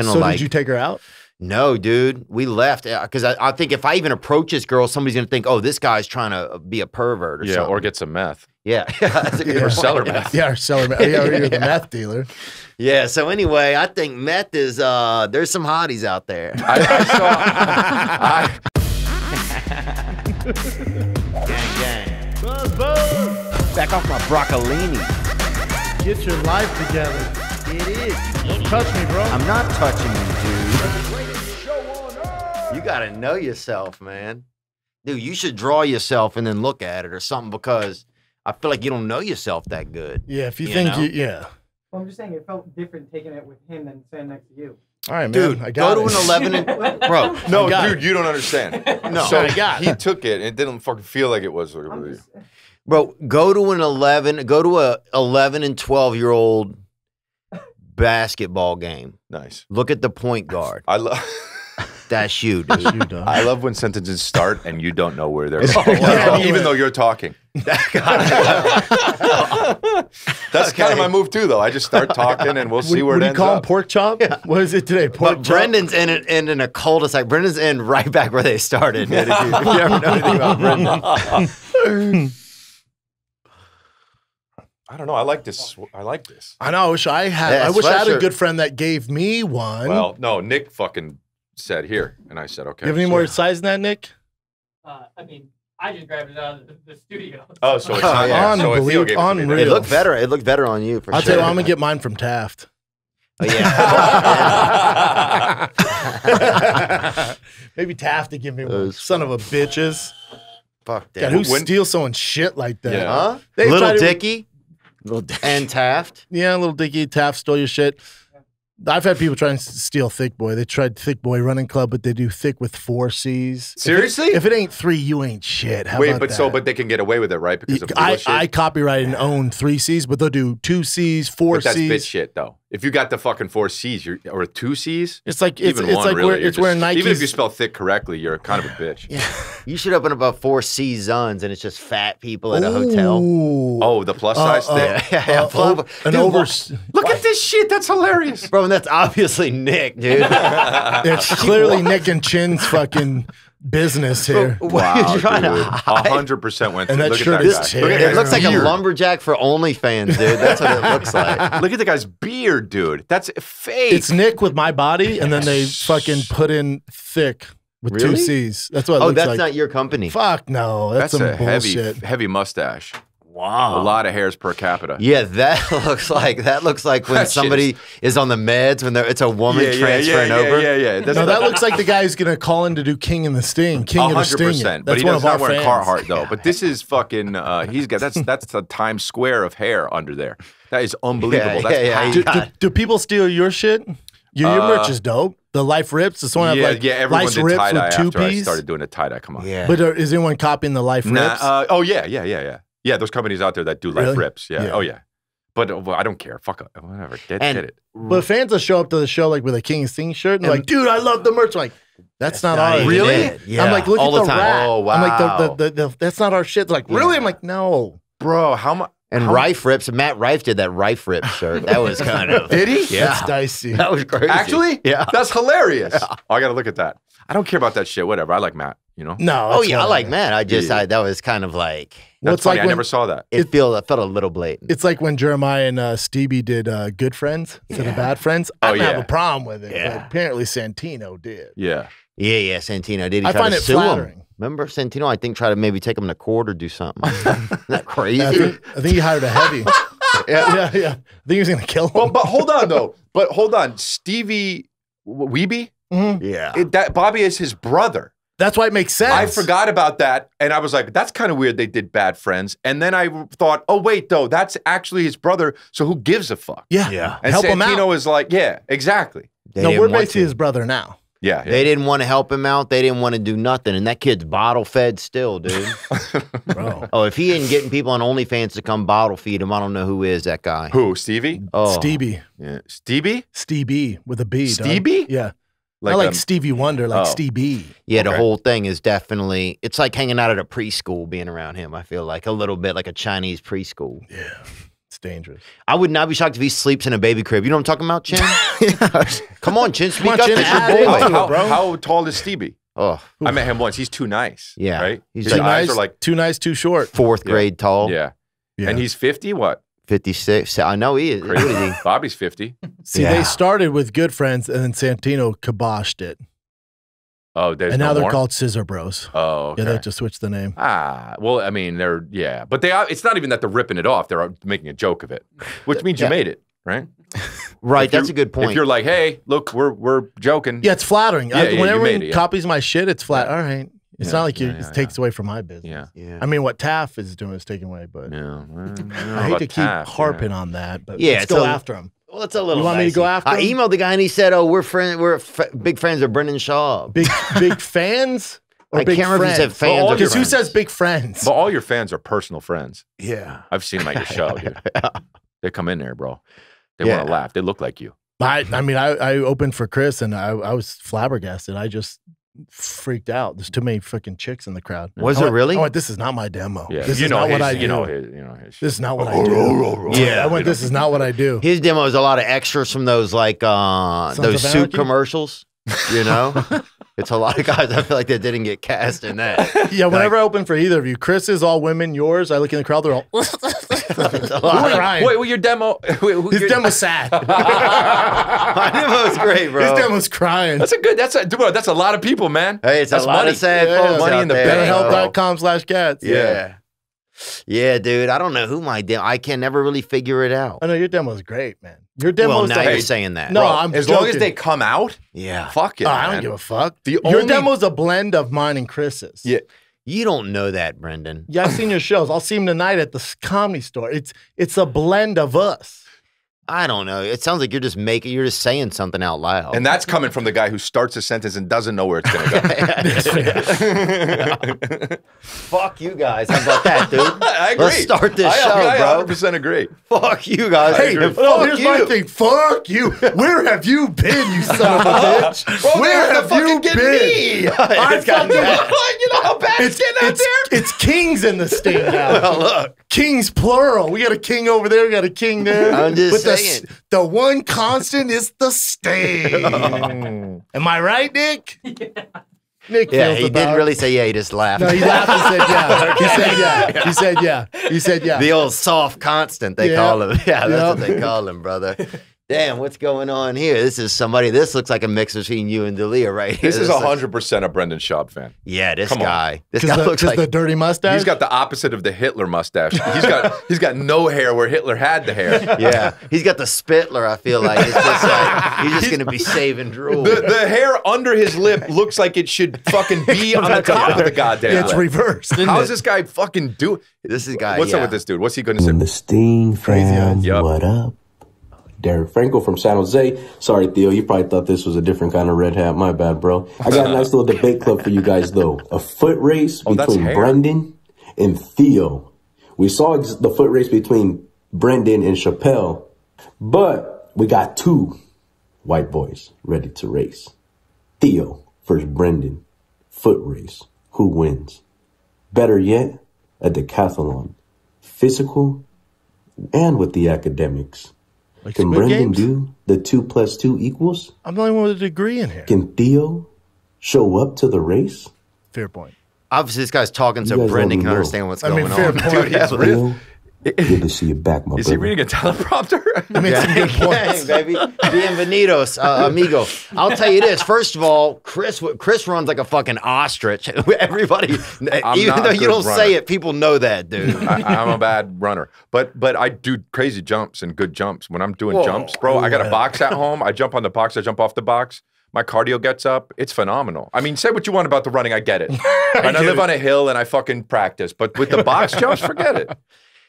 gonna So like did you take her out? no, dude. We left because I, I think if I even approach this girl, somebody's gonna think, oh, this guy's trying to be a pervert or yeah, something. or get some meth. yeah, That's a good Or point. sell meth. Yeah, or seller. Yeah, or you're the meth dealer. Yeah. So anyway, I think meth is uh, there's some hotties out there. I, I saw. I, gang, gang. Back off my broccolini. Get your life together. It is. Don't touch me, bro. I'm not touching you, dude. You gotta know yourself, man. Dude, you should draw yourself and then look at it or something because I feel like you don't know yourself that good. yeah, if you, You think know? you, yeah. Well, I'm just saying it felt different taking it with him than standing next to you. All right, man. Dude, I got go it. to an 11 and, bro, no, I got dude, you don't understand. No. so I got he it. took it. and It didn't fucking feel like it was. Like, I'm just, bro, go to an 11, go to a 11 and 12 year old basketball game. nice. Look at the point guard. I love. That's you, dude. You, dog. I love when sentences start and you don't know where they're going, yeah. even though you're talking. That's kind of my move too, though. I just start talking and we'll see what, where what it do you ends call him? up. Pork chop? What is it today? Pork But chop? Brendan's in, it, in, in a cul-de-sac. Brendan's in right back where they started. dude, if, you, if you ever know anything about Brendan. I don't know. I like this. I like this. I know. I wish I had. Yeah, I wish I had a good friend that gave me one. Well, no, Nick fucking said here, and I said okay. you have any so- more size than that, Nick? uh, I mean, I just grabbed it out of the, the studio. Oh, so it's Oh, not yeah. yeah. So if Unbelievable- gave it to It looked better. It looked better on you for I'll sure. tell you, what, I'm gonna get mine from Taft. Oh, yeah. Maybe Taft to give me one. Son of a bitches. Fuck God, that. who When- steals someone shit like that? Yeah. Huh? They Little tried Dicky and Taft. Yeah, little Dicky Taft stole your shit. I've had people try and steal Thick Boy. They tried Thick Boy Running Club, but they do Thick with four C's. If it- Seriously? If it, ain't three, you ain't shit. How Wait, but so but they can get away with it, right? Because of I, shit. I copyright and own three C's, but they'll do two C's, four but that's C's. bitch shit, though. If you got the fucking four C's, you're, or two C's, It's like it's, even it's one like really, where it's wearing just- Nikes. Even if you spell thick correctly, you're kind of a bitch. Yeah, You should open up a four C zones and it's just fat people at a hotel. Oh, the plus Uh, size uh, thing. Yeah, yeah, Uh, full- oh, an Dude, over. what- Look at this shit. That's hilarious. Bro, and that's obviously Nick, dude. It's clearly Nick and Chin's fucking business here. Wow, you trying to hide? A hundred percent went And through. that Look shirt at is that guy. tear- Look at It looks like a lumberjack for OnlyFans, dude. That's what it looks like. Look at the guy's beard, dude. That's fake. It's Nick with my body, and then they fucking put in thick with two C's. That's what it Oh, looks that's like. not your company. Fuck no, that's, That's some a heavy, heavy mustache. Wow. A lot of hairs per capita. Yeah, that looks like that looks like when somebody is on the meds when they're, it's a woman yeah, yeah, transferring yeah, over. Yeah, yeah, yeah. That's No, that looks like the guy who's gonna call in to do King and the Sting. King of the Sting. percent. But That's he one does of not our wear fans. Carhartt though. But this is fucking. Uh, he's got that's that's the Times Square of hair under there. That is unbelievable. Yeah, that's yeah, yeah, Do, do, do people steal your shit? Your, your Uh, merch is dope. The Life Rips. This one have yeah, like yeah. Everyone Life did Rips tie dye with two after I started doing a tie dye. Come on. Yeah. But uh, is anyone copying the Life Nah, Rips? uh, oh yeah, yeah, yeah, yeah. Yeah, there's companies out there that do life Really? rips. Yeah. Yeah. Oh yeah. But uh, well, I don't care. Fuck it. Whatever. Did, And- did it. But fans will show up to the show like with a King and Sting shirt and they're like, dude, I love the merch. Like, that's, not, not ours. even Really? it. Yeah. I'm like, look all at the the, time. rat. Oh, I'm like, the, wow. the, the, the, that's not our shit. It's like, really? I'm like, no. Bro, how much? And how- Rife Rips, Matt Rife did that Rife Rip shirt. That was kind of Did he? Yeah. That's dicey. That was crazy. Actually? Yeah. That's hilarious. Oh, I got to look at that. I don't care about that shit. Whatever. I like Matt, you know? No. Oh yeah, I like Matt. I just Yeah. I, that was kind of like Well, That's it's funny. like I when- never saw that. it feel it felt a little blatant. It's like when Jeremiah and uh, Stevie did uh, Good Friends instead of Bad Friends. I Oh, didn't have yeah. a problem with it. Yeah. But apparently Santino did. Yeah. Yeah, yeah. Santino did. He I tried find to it sue flattering. him. Remember Santino? I think tried to maybe take him to court or do something. Isn't that crazy? I think, I think he hired a heavy. yeah, yeah, yeah. I think he was gonna kill him. Well, but hold on though. But hold on, Stevie W- Weebee. Mhm. yeah. It, that Bobby is his brother. That's why it makes sense. I forgot about that, and I was like, "That's kind of weird." They did Bad Friends, and then I thought, "Oh wait, though, that's actually his brother. So who gives a fuck?" Yeah, Yeah. And help him Santino out. is like, "Yeah, exactly. They no, didn't we're basically to. his brother now. Yeah, yeah. They didn't want to help him out. They didn't want to do nothing. And that kid's bottle fed still, dude. Bro. oh, if he ain't getting people on OnlyFans to come bottle feed him, I don't know who is that guy. Who? Stevie? Oh, Stevie. Yeah, Stevie. Stevie with a B. dog. Stevie? Yeah. Like, Not like um, Stevie Wonder, like oh. Stevie. Yeah, the whole thing is definitely. It's like hanging out at a preschool, being around him. I feel like a little bit like a Chinese preschool. Yeah. It's dangerous. I would not be shocked if he sleeps in a baby crib. You know what I'm talking about, Chin? Come on, Chin, speak on, up. Chin, It's your add into boy. it, how, bro. how tall is Stevie? Oh, I met him once. He's too nice. Yeah. Right? He's His like- Too eyes nice, are like, too nice, too short. fourth Yeah. grade tall. yeah. Yeah. And he's 50? What? 56. I know he is. What is he? Bobby's 50. See, Yeah. they started with good friends, and then Santino kiboshed it, Oh, there's and no now they're more? called Scissor Bros. Oh, okay. Yeah, they just switched the name. Ah, well, I mean, they're yeah, but they are. It's not even that they're ripping it off; they're making a joke of it, which means you made it, right? Right, If you- that's a good point. If you're like, hey, look, we're we're joking. Yeah, it's flattering. Yeah, I, yeah, you made it, yeah. copies my shit, it's flat. All right, it's Yeah, not like you, yeah, yeah, it takes away from my business. yeah, yeah. I mean, what Taft is doing is taking away, but yeah. Well, I I hate about to keep Taft, harping yeah. on that. But Yeah, let's it's go a- after him. Well, it's a little. You want me to go after I him? emailed the guy and he said, "Oh, we're friend, we're f- big friends of Brendan Schaub." Big big fans or I big can't remember if friends? he said fans or Because who says big friends? But all your fans are personal friends. Yeah. I've seen them at your show, dude. They come in there, bro. They Yeah. want to laugh. They look like you. I, I mean, I, I opened for Chris and I, I was flabbergasted. I just freaked out. There's too many freaking chicks in the crowd. Was I it went- really? I went, this is not my demo. Yeah, This you is know not his, what I you do. know his, you know his. This is not what I do. Yeah. I went, this is not what I do. His demo is a lot of extras from those like uh Sons those suit Anarchy? commercials. You know, it's a lot of guys. I feel like that didn't get cast in that. Yeah, whenever I open for either of you, Chris is all women, yours, I look in the crowd, they're all, It's a Who lot. Wait, well, your demo. Wait, who- his your- demo's sad. My demo was great, bro. His demo's crying. That's a good. That's a. Bro, that's a lot of people, man. hey, it's that's a lot money. of sad Yeah, folks money out in the there, bank. bro. BetterHelp.com slash KATS. Yeah. yeah, dude. I don't know who my demo. I can never really figure it out. I know your demo is great, man. Your demo. Well, demo's now like, you're saying that. No, Bro, I'm as long as they come out, Yeah. fuck it. Oh, I don't give a fuck. The your only- demo's a blend of mine and Chris's. Yeah. You don't know that, Brendan. Yeah, I've seen your shows. I'll see him tonight at the s- comedy store. It's it's a blend of us. I don't know. It sounds like you're just making. You're just saying something out loud. And that's coming from the guy who starts a sentence and doesn't know where it's going to go. Fuck you guys. How about that, dude? I agree. Let's start this I, show, I, bro. 100% agree. Fuck you guys. Hey, And no, fuck here's you. my thing. Fuck you. Where have you been, you son of a bitch? Bro, Where have you fucking get been? me. I It's gotten fucking- bad. you know how bad It's, it's getting out it's, there? it's kings in the state now. Well, look. Kings plural. We got a king over there. We got a king there. I'm just but the, saying. the one constant is the stain. Am I right, Nick? Nick Yeah, he about didn't really say yeah. He just laughed. No, he laughed and said yeah. He said yeah. He said yeah. He said yeah. The old soft constant, they Yeah. call him. Yeah, that's Yeah. what they call him, brother. Damn, what's going on here? This is somebody. This looks like a mix between you and D'Elia right here. This is looks- 100% a Brendan Schaub fan. Yeah, this Come on. guy. This guy the, looks 'cause like the dirty mustache. He's got the opposite of the Hitler mustache. He's got he's got no hair where Hitler had the hair. yeah. He's got the spitler. I feel like it's just like he's just gonna be saving drool. The, the hair under his lip looks like it should fucking be on the top of the goddamn yeah, it's lip. reversed. Isn't How's it? this guy fucking do? this is guy. What's yeah. up with this dude? What's he going to say? And the Sting Crazy fam, eyes. Yup. what up? Derek Franco from San Jose. Sorry, Theo, you probably thought this was a different kind of red hat. My bad, bro. I got a nice little debate club for you guys, though. A foot race Oh, between. Brendan and Theo. We saw the foot race between Brendan and Chappelle, but we got two white boys ready to race. Theo versus Brendan. Foot race. Who wins? Better yet, a decathlon. Physical and with the academics. Like Can Brendan Games? do the two plus two equals? I'm the only one with a degree in here. Can Theo show up to the race? Fair point. Obviously, this guy's talking so You guys Brendan can know. understand what's I going mean, fair on. point. Dude, he's real. Theo, good to see you back, my Is he brother. reading a teleprompter? I made some good points. Dang, baby. Bienvenidos, uh, amigo. I'll tell you this. First of all, Chris Chris runs like a fucking ostrich. Everybody, I'm even though you don't runner. say it, people know that, dude. I, I'm a bad runner, but but I do crazy jumps and good jumps. When I'm doing Whoa. jumps, bro, I got a box at home. I jump on the box. I jump off the box. My cardio gets up. It's phenomenal. I mean, say what you want about the running. I get it. and I live on a hill and I fucking practice. But with the box jumps, forget it.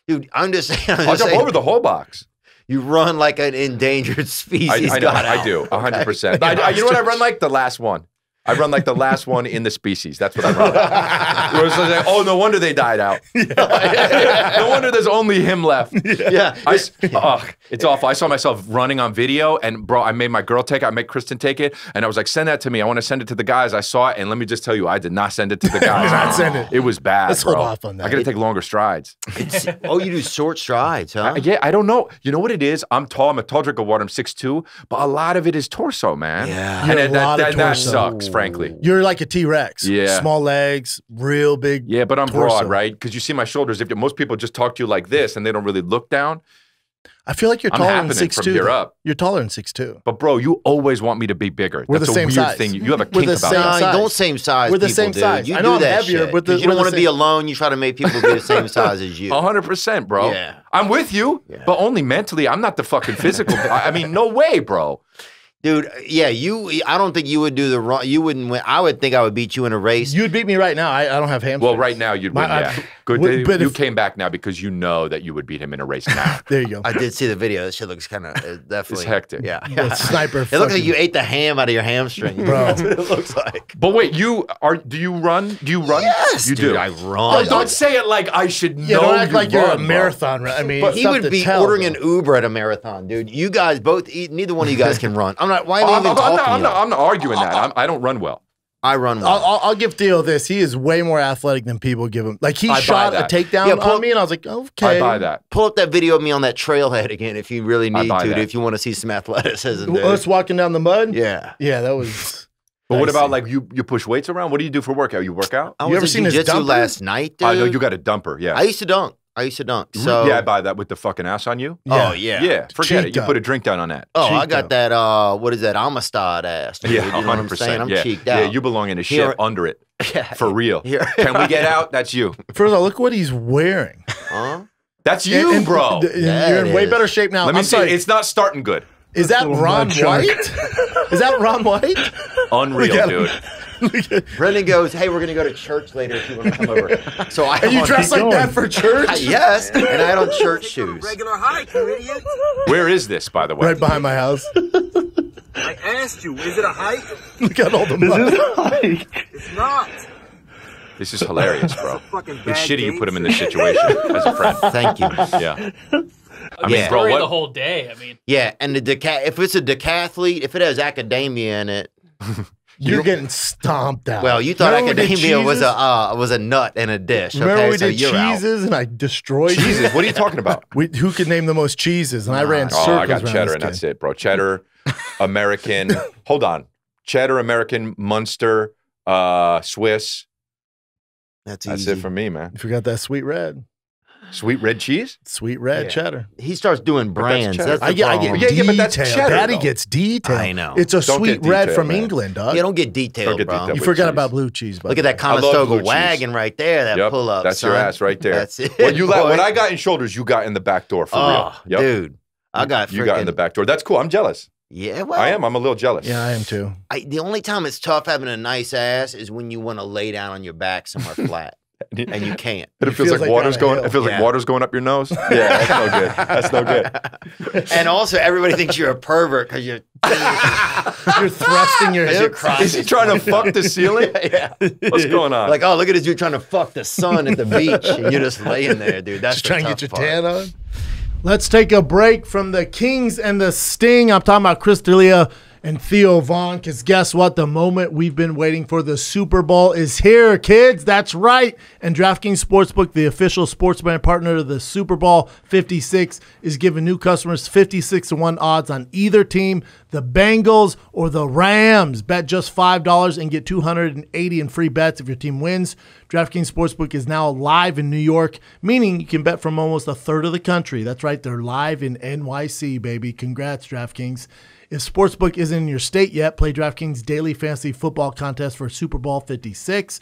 Dude, I'm just saying. I'm I'll just jump saying, over the whole box. You run like an endangered species. I know. I do. hundred Okay. percent. I, I- You know what I run like? The last one. I run like the last one in the species. That's what I run. It was like, oh, no wonder they died out. no wonder there's only him left. Yeah. I, s- ugh, it's awful. I saw myself running on video, and bro, I made my girl take it. I made Kristen take it, and I was like, "Send that to me. I want to send it to the guys." I saw it, and let me just tell you, I did not send it to the guys. did Not send it. It was bad. Let's bro. hold off on that. I got to take longer strides. It's, oh, you do short strides, huh? Uh, yeah, I don't know. You know what it is? I'm tall. I'm a tall drink of water. I'm 6'2", but a lot of it is torso, man. Yeah. and You're a that, lot that, of that sucks, frankly. You're like a T Rex. Yeah. Small legs, real big. Yeah, but I'm torso. broad, right? Because you see my shoulders. If most people just talk to you like this and they don't really look down, I feel like you're I'm taller than six from two. here up. You're taller than six two. but bro, you always want me to be bigger. We're That's the a same weird size. thing. You have a We're kink the about same that. No, size. don't same size. We're the people, same dude. size. You I know do I'm that heavier, shit. but the, you don't want to be alone. You try to make people be the same size as you. Hundred percent, bro. Yeah. I'm with you, Yeah. but only mentally. I'm not the fucking physical. I I mean, no way, bro. Dude, uh, yeah, you. I don't think you would do the wrong. You wouldn't win. I would think I would beat you in a race. You'd beat me right now. I, I don't have hamstrings. Well, right now you'd My- win. I- yeah, good. But- day. but you if- came back now because you know that you would beat him in a race now. There you go. I did see the video. That shit looks kind of uh, definitely hectic. Yeah, The sniper. It looks like you ate the ham out of your hamstring, Bro. That's what it looks like. but wait, you are? Do you run? Do you run? Yes, you dude, do. I Oh, run. don't say it like I should Yeah, know. don't act you like you're a run, bro. marathon. Right? I mean, But he would be tell, ordering bro. an Uber at a marathon, dude. You guys both eat. Neither one of you guys can run. I'm not. Why am Oh, I I'm, even I'm talking not, I'm, not, I'm not arguing that. I'm, I don't run well. I run well. I'll, I'll, I'll give Theo this. He is way more athletic than people give him. Like he I shot a takedown Yeah, pull- on me, and I was like, okay. I buy that. Pull up that video of me on that trailhead again if you really need to. that. If you want to see some athleticism, dude. Us walking down the mud. yeah. yeah, that was. But what dicey. about like you? You push weights around. What do you do for workout? You work out? I You was ever seen his jiu-jitsu last night, dude. I know you got a dumper. Yeah. I used to dunk. I used to dunk. So yeah, I buy that with the fucking ass on you. Oh yeah. Yeah, forget Cheeked it. You up. put a drink down on that. Oh, I got up. that. Uh, what is that? Amistad ass. Dude. Yeah, you know I'm 100%. saying? I'm yeah. cheeked Yeah, you belong in a shit Here- under it. yeah. For real. Here. Can we get out? That's you. First of all, look what he's wearing. Huh? That's you, And- and bro. th- Yeah, you're in it way better shape now. Let me I'm see. sorry. It's not starting good. Is that Ron. White? Is that Ron White? Unreal, dude. Brendan goes, "Hey, we're gonna go to church later if you want to come over." So I and you on- dress like going. that for church? yes, and I had on church shoes. Regular hike, you idiot. Where is this, by the way? Right behind my house. I asked you, is it a hike? Look at all the money. This mud. is like It's not. This is hilarious, bro. Fucking It's shitty you put him in this situation as a friend. Thank you. Yeah. I mean, Yeah. bro, what? the whole day. I mean, Yeah, and the deca- if it's a decathlete, if it has academia in it, You're getting stomped out. well, you thought Remember academia was a uh, was a nut in a dish. Remember Okay, we so did you're out. cheeses and I destroyed cheeses. What are you talking about? We, who could name the most cheeses? And I ran Oh, circles I got cheddar, and that's it, bro. Cheddar, American. hold on. Cheddar, American, Munster, uh, Swiss. That's That's it for me, man. You forgot that sweet red. Sweet red cheese? Sweet red Yeah. cheddar. He starts doing But that's brands. cheddar. That's, the I get, I get problem. Yeah, yeah, but that's detail. cheddar, Daddy though. gets detail. I know. It's a Don't sweet get red detail, from man. England, dog. Yeah, don't get detailed, Don't get bro. detailed you with forgot cheese. about blue cheese, by Look the at that I love Conestoga blue cheese. wagon right there. That Yep, pull up. That's your ass right there. That's it. What you let, boy. what I got in shoulders, you got in the back door for oh, real. Yep. dude, I got You got in the back door. That's cool. I'm jealous. Yeah, well, I am. I'm a little jealous. Yeah, I am too. I, the only time it's tough having a nice ass is when you want to lay down on your back somewhere flat and you can't. But it It feels, feels like, like water's going. hill. It feels Yeah. like water's going up your nose. Yeah, that's no good. That's no good. and also, everybody thinks you're a pervert because you're. You're thrusting your As your hips. Is he trying to fuck the ceiling? yeah. What's going on? Like, oh, look at this dude trying to fuck the sun at the beach, and you're just laying there, dude. That's Just the trying to get your part. tan on. Let's take a break from the Kings and the Sting. I'm talking about Chris D'Elia and Theo Von. Because guess what? The moment we've been waiting for the Super Bowl is here, kids. That's right. And DraftKings Sportsbook, the official sports brand partner of the Super Bowl 56, is giving new customers 56 to 1 odds on either team, the Bengals or the Rams. Bet just $5 and get 280 in free bets if your team wins. DraftKings Sportsbook is now live in New York, meaning you can bet from almost a third of the country. That's right, they're live in NYC, baby. Congrats, DraftKings. If Sportsbook isn't in your state yet, play DraftKings Daily Fantasy Football Contest for Super Bowl 56.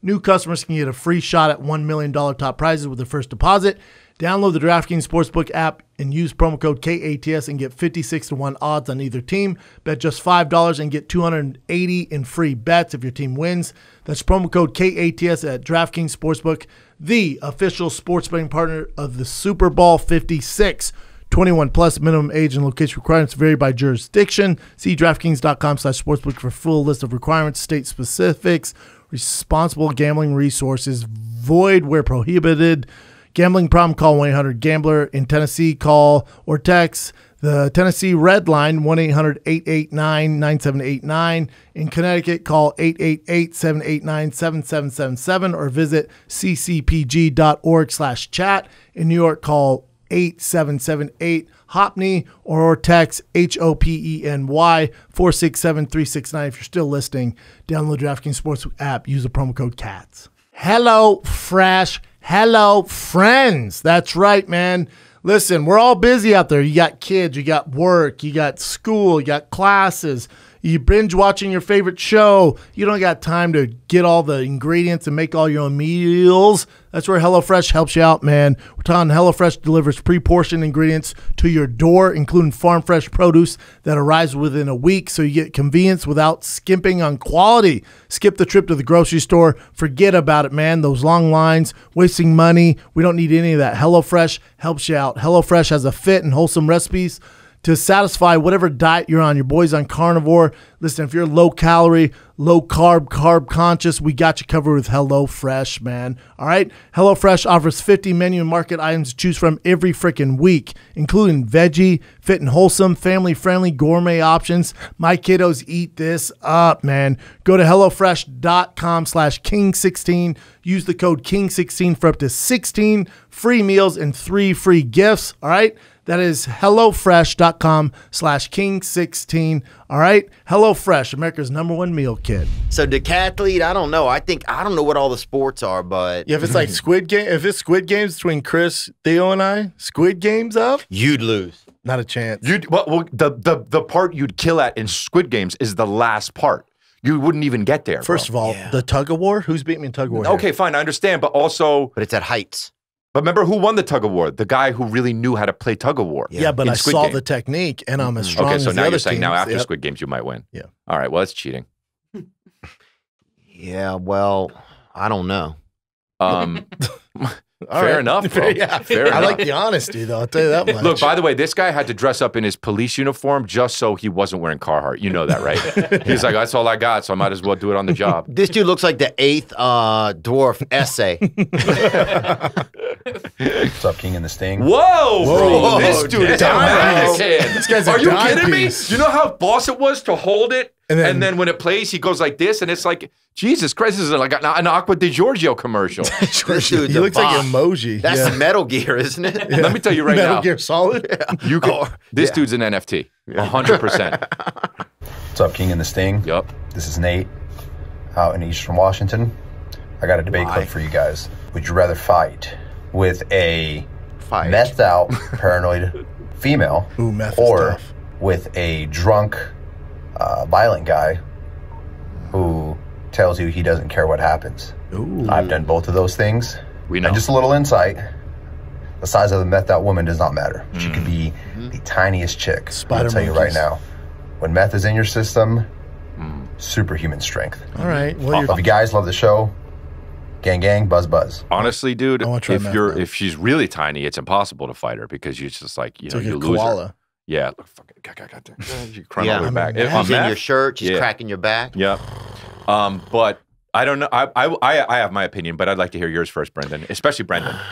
New customers can get a free shot at $1 million top prizes with their first deposit. Download the DraftKings Sportsbook app and use promo code KATS and get 56 to 1 odds on either team. Bet just $5 and get 280 in free bets if your team wins. That's promo code KATS at DraftKings Sportsbook, the official sports betting partner of the Super Bowl 56. 21 plus minimum age and location requirements vary by jurisdiction. See DraftKings.com slash sportsbook for full list of requirements, state specifics, responsible gambling resources, void where prohibited. Gambling problem, call 1 800 Gambler. In Tennessee, call or text the Tennessee Red Line, 1 800 889 9789. In Connecticut, call 888 789 7777 or visit ccpg.org slash chat. In New York, call 8778 HOPENY or text H O P E N Y 467 369. If you're still listening, download DraftKings Sports app, use the promo code KATS. Hello, Fresh. Hello, friends. That's right, man. Listen, we're all busy out there. You got kids, you got work, you got school, you got classes. You binge watching your favorite show. You don't got time to get all the ingredients and make all your own meals. That's where HelloFresh helps you out, man. We're talking HelloFresh delivers pre-portioned ingredients to your door, including farm fresh produce that arrives within a week, so you get convenience without skimping on quality. Skip the trip to the grocery store. Forget about it, man. Those long lines, wasting money. We don't need any of that. HelloFresh helps you out. HelloFresh has a fit and wholesome recipes to satisfy whatever diet you're on. Your boy's on carnivore. Listen, if you're low calorie, low carb, carb conscious, we got you covered with HelloFresh, man. All right? HelloFresh offers 50 menu and market items to choose from every freaking week, including veggie, fit and wholesome, family friendly, gourmet options. My kiddos eat this up, man. Go to HelloFresh.com slash King16. Use the code King16 for up to 16 free meals and three free gifts. All right? That is HelloFresh.com slash King16. All right? HelloFresh, America's number one meal kit. So decathlete, I don't know. I think I don't know what all the sports are, but Yeah, if it's like Squid Game, if it's Squid Games between Chris, Theo, and I, Squid Games up, you'd lose. not a chance. You well, well, the the the part you'd kill at in Squid Games is the last part. You wouldn't even get there. First of all, the tug of war. Who's beating me in tug of war? here? okay, fine, I understand, but also, But it's at heights. But remember who won the tug of war? The guy who really knew how to play tug of war. Yeah, but in I Squid saw Game. the technique, and I'm as strong Okay, so the now other you're saying now after Yep. Squid Games you might win. Yeah. All right. Well, that's cheating. Yeah, well, I don't know. Um, All fair right. enough. Bro. yeah, Fair I enough. like the honesty, though. I'll tell you that much. Look, by the way, this guy had to dress up in his police uniform just so he wasn't wearing Carhartt. You know that, right? He's like, that's all I got, so I might as well do it on the job. This dude looks like the eighth uh, dwarf essay. What's up, King and the Sting? Whoa, bro! Whoa, this dude is damn. American. This guy's a Are you kidding piece. me? You know how boss it was to hold it, And and then- then, when it plays, he goes like this, and it's like Jesus Christ, this is like an, an Aqua Di Giorgio commercial. this dude's he a looks like boss. emoji. That's yeah. Metal Gear, isn't it? Let me tell you right Metal now, Gear Solid. you can, Oh, this yeah. dude's an NFT, hundred percent. What's up, King and the Sting? Yup. This is Nate out in Eastern Washington. I got a debate Why? clip for you guys. Would you rather fight with a Fight. methed out, paranoid female Ooh, meth or tough. with a drunk, uh, violent guy who tells you he doesn't care what happens? Ooh. I've done both of those things. We know. And just a little insight the size of the methed out woman does not matter. She Mm. could be Mm-hmm. the tiniest chick. Spider I'll tell you right now. When meth is in your system, Mm. superhuman strength. All right. Well, If you're, you guys love the show, gang gang, buzz buzz. Honestly, dude, I wanna if meth you're now. if she's really tiny, it's impossible to fight her because you're just like you it's know like you a lose her. Koala. Yeah, look, fucking, God, God, God, God, you crying Yeah. all the way I'm back. a On She's in meth? your shirt. She's Yeah. cracking your back. Yeah. Um, but I don't know. I, I I I have my opinion, but I'd like to hear yours first, Brendan. Especially Brendan.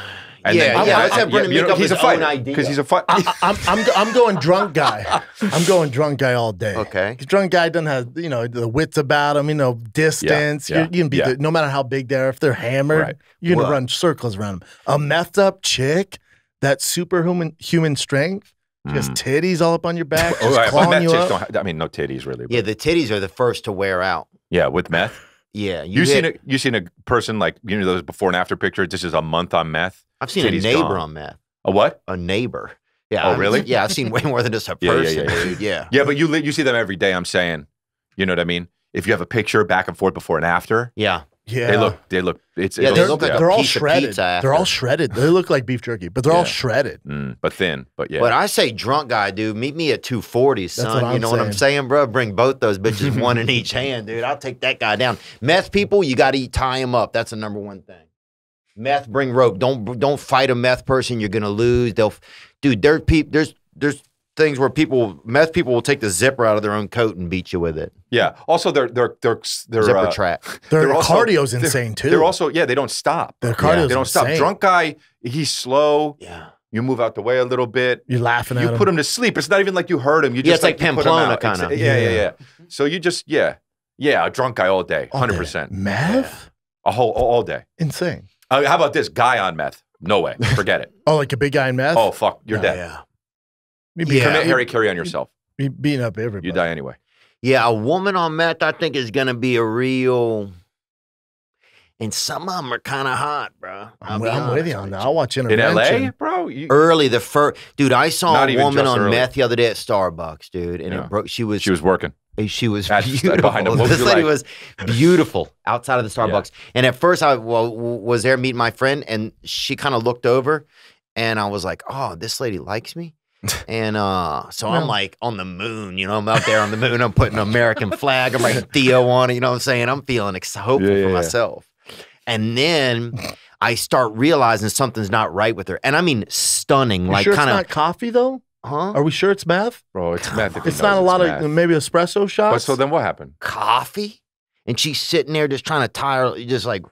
Yeah, yeah, I- let's have Brendan you make know, up he's his a fighter own idea. because he's a fight. I, I'm, I'm, I'm going drunk guy. I'm going drunk guy all day. Okay. 'Cause drunk guy doesn't have, you know, the wits about him, you know, distance. Yeah, You're, you can be, yeah. the, no matter how big they are, if they're hammered, Right. you're going What? to run circles around them. A methed up chick, that superhuman human strength, just hmm. titties all up on your back, oh, just right, but clawing meth you up. don't. Have, I mean, no titties really. But Yeah, the titties are the first to wear out. yeah, with meth. Yeah, You, hit- seen a you seen a person like you know those before and after pictures. This is a month on meth. I've seen a neighbor gone. on meth. A what? A neighbor. Yeah. Oh, I've- really? Yeah, I've seen way more than just a Yeah, yeah, person, yeah, yeah. Yeah. Yeah, but you you see them every day. I'm saying, you know what I mean. If you have a picture back and forth before and after, Yeah. Yeah. they look they look. It's Yeah, it they they're, look like a they're all piece of shredded. pizza They're all shredded. They look like beef jerky, but they're all shredded. Mm, but thin. But yeah. But I say drunk guy, dude. Meet me at 240, son. what you I'm know what I'm saying. saying, bro? Bring both those bitches, one in each hand, dude. I'll take that guy down. Meth people, you got to tie him up. That's the number one thing. Meth bring rope. Don't don't fight a meth person. You're gonna lose. They'll, dude. There peop, There's there's things where people meth people will take the zipper out of their own coat and beat you with it. Yeah. Also, they're they're they're they're Zipper uh, trap. Their they're also- cardio's they're- insane too. They're also yeah. They don't stop. Their cardio's They don't stop. insane. Drunk guy, he's slow. Yeah. You move out the way a little bit. You're laughing at You him. put him to sleep. It's not even like you hurt him. You Yeah, just it's like you Pamplona kinda. Yeah, yeah, Yeah. yeah. So you just yeah, yeah. A drunk guy all day, hundred percent. Meth? a whole all day. Insane. Uh, how about this guy on meth? No way. Forget it. Oh, like a big guy in meth? Oh fuck, you're No, dead. Yeah. Me beating, Yeah. Commit Harry Carey on yourself. me beating up everybody. You die anyway. Yeah, a woman on meth, I think, is gonna be a real. And some of them are kind of hot, bro. I'll I'm, be I'm with you on that. I'll watch In Intervention. LA, bro. You, Early, the first dude, I saw a woman on early. meth the other day at Starbucks, dude, and Yeah. it broke. She was she was working. Eh, she was At- beautiful. behind him. What this lady like? was beautiful outside of the Starbucks. And at first, I well, was there meeting my friend, and she kind of looked over, and I was like, "Oh, this lady likes me." And uh, so I'm like on the moon, you know, I'm out there on the moon. I'm putting an American flag. I'm writing Theo on it. You know what I'm saying? I'm feeling ex- hopeful Yeah, yeah, for yeah. myself. And then I start realizing something's not right with her. And I mean, stunning. You like sure kind of, coffee though? huh? Are we sure it's meth? Bro, it's meth. It's not a knows lot meth. of maybe espresso shots. But so then what happened? coffee and she's sitting there just trying to tie her just like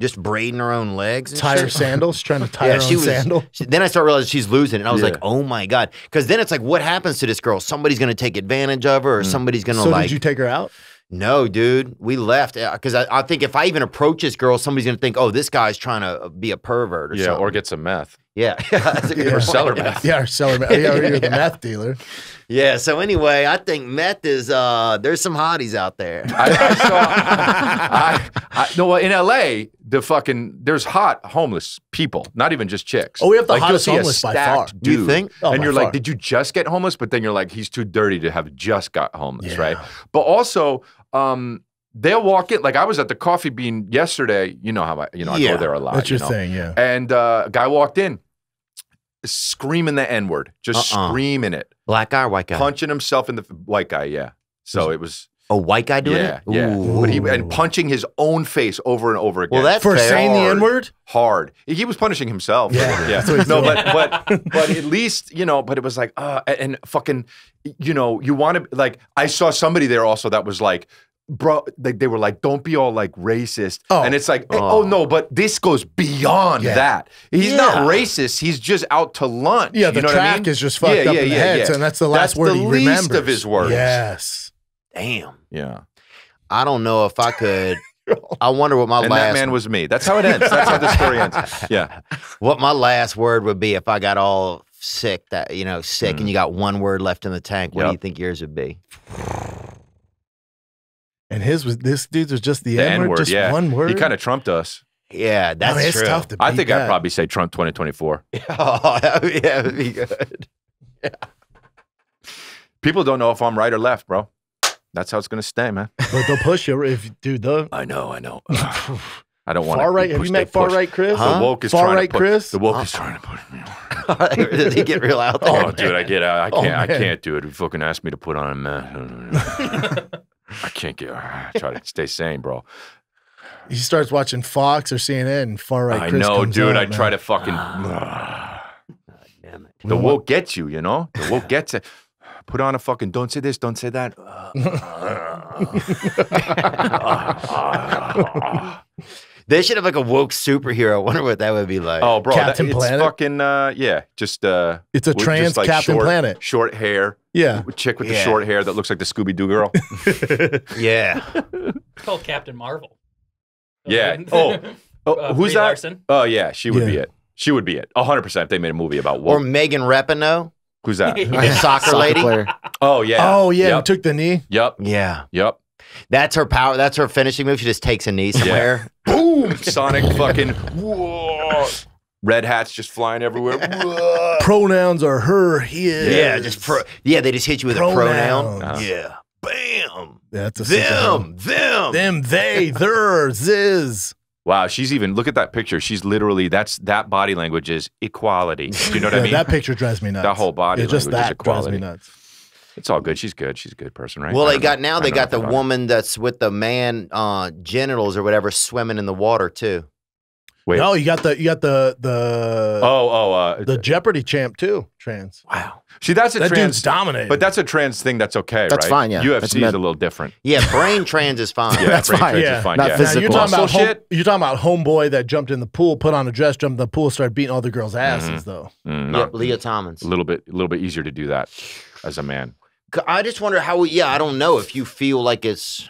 just braiding her own legs and tie her sandals, trying to tie Yeah, her she own was- sandal. She- then I start realizing she's losing. And I was Yeah. like, oh my God. Because then it's like, what happens to this girl? Somebody's going to take advantage of her or somebody's going to Mm. So like, did you take her out? no, dude, we left. Because I, I think if I even approach this girl, somebody's going to think, oh, this guy's trying to be a pervert or yeah, something. or get some meth. Yeah. That's a good Yeah. point. seller meth. Yeah, or seller meth. Yeah, or you're the meth dealer. Yeah. So anyway, I think meth is, uh, there's some hotties out there. I, I saw. I, I, no, well, in LA, the fucking there's hot homeless people, not even just chicks. Oh, we have the you'll hottest homeless by stacked far. Do you dude, think? Oh, and you're far. like, did you just get homeless? But then you're like, he's too dirty to have just got homeless, Yeah. right? But also, um, they'll walk in. Like I was at the Coffee Bean yesterday. You know how I, you know, I Yeah, go there a lot. That's you your know? thing, yeah. And uh, a guy walked in, screaming the N word, just Uh-uh. screaming it, Black guy or white guy? punching himself in the white guy. Yeah. So it was A white guy doing yeah, it? yeah. Ooh. But he and punching his own face over and over again. Well, that's For fair. saying the N word? hard. He was punishing himself. Yeah, yeah. that's what he's no, but but but at least you know. But it was like, uh, and fucking, you know, you want to like. I saw somebody there also that was like. Bro, they, they were like, "Don't be all like racist," Oh. and it's like, "Oh, oh, oh. no!" But this goes beyond Yeah. that. He's Yeah. not racist. He's just out to lunch. Yeah, You the know what I track mean? is just fucked Yeah, up in the head, and that's the last That's word the he least remembers. of his words. Yes. Damn. Yeah, I don't know if I could. I wonder what my and last that man was me. That's how it ends. That's how the story ends. Yeah, what my last word would be if I got all sick that you know sick and mm. you got one word left in the tank. What do you think yours would be? And his was this dude's was just the, the N N word, word. just Yeah, one word. He kind of trumped us. Yeah, that's I mean, it's true. tough to I think that. I'd probably say Trump 2024. oh, that would, yeah, that'd be good. People don't know if I'm right or left, bro. That's how it's gonna stay, man. But they'll push you if dude the I know, I know. I don't want far right. Have you met far right Chris? The woke is far trying right to put, Chris? The woke is trying to push me. on. Does he get real out oh, there? Oh, dude, I get. I, I Oh, can't. I can't do it. You fucking asked me to put on a mask. I can't get. I try to stay sane, bro. He starts watching Fox or CNN and far right I Chris know, comes dude. out, I try man. to fucking. Ah. Damn it. the woke gets you, you know. The woke gets it. Put on a fucking. Don't say this. Don't say that. They should have like a woke superhero. I wonder what that would be like. Oh, bro, Captain that, it's Planet? fucking uh, yeah, just uh, It's a trans just, like, Captain short, Planet. short hair, Yeah. chick with the short hair that looks like the Scooby Doo girl. yeah. It's called Captain Marvel. yeah. Oh, oh Uh, who's Brie that? Larson. Oh yeah, she would be it. She would be it. hundred percent. If they made a movie about woke. Or. Megan Rapinoe, who's that? the soccer lady. Oh yeah. Oh yeah, who Yep. took the knee. Yep. Yeah, Yep. That's her power. That's her finishing move. She just takes a knee somewhere. Boom. Sonic fucking. Whoa. Red hats just flying everywhere. Whoa. Pronouns are her, his. Yeah, just pro- yeah. They just hit you with a pronoun. Pronouns. Uh-huh. Yeah, bam. That's a. Them, them, Them, they, their, ziz. Wow, she's even look at that picture. She's literally that's that body language is equality. Do you know what Yeah, I mean? that picture drives me nuts. That whole body Yeah, just language is that drives me nuts. It's all good. She's good. She's a good person, right? Well, they got know. now. They got the nothing about it. woman that's with the man uh, genitals or whatever swimming in the water too. Wait. No, you got the you got the the Oh, oh, uh, the Jeopardy champ too. Trans. wow. See, that's a That trans. dude's dominating. But that's a trans thing. That's okay, That's right? fine, yeah. UFC That's is med- a little different. Yeah, brain trans is fine. Yeah, That's brain fine. trans Yeah. is fine. Not yeah. Now, physical. you're talking about Muscle home, you're talking about homeboy that jumped in the pool, put on a dress, jumped in the pool, started beating all the girls' asses though. Mm, Yep, not- Lia Thomas. a little bit, a little bit easier to do that as a man. C- I just wonder how. We, yeah, I don't know if you feel like it's.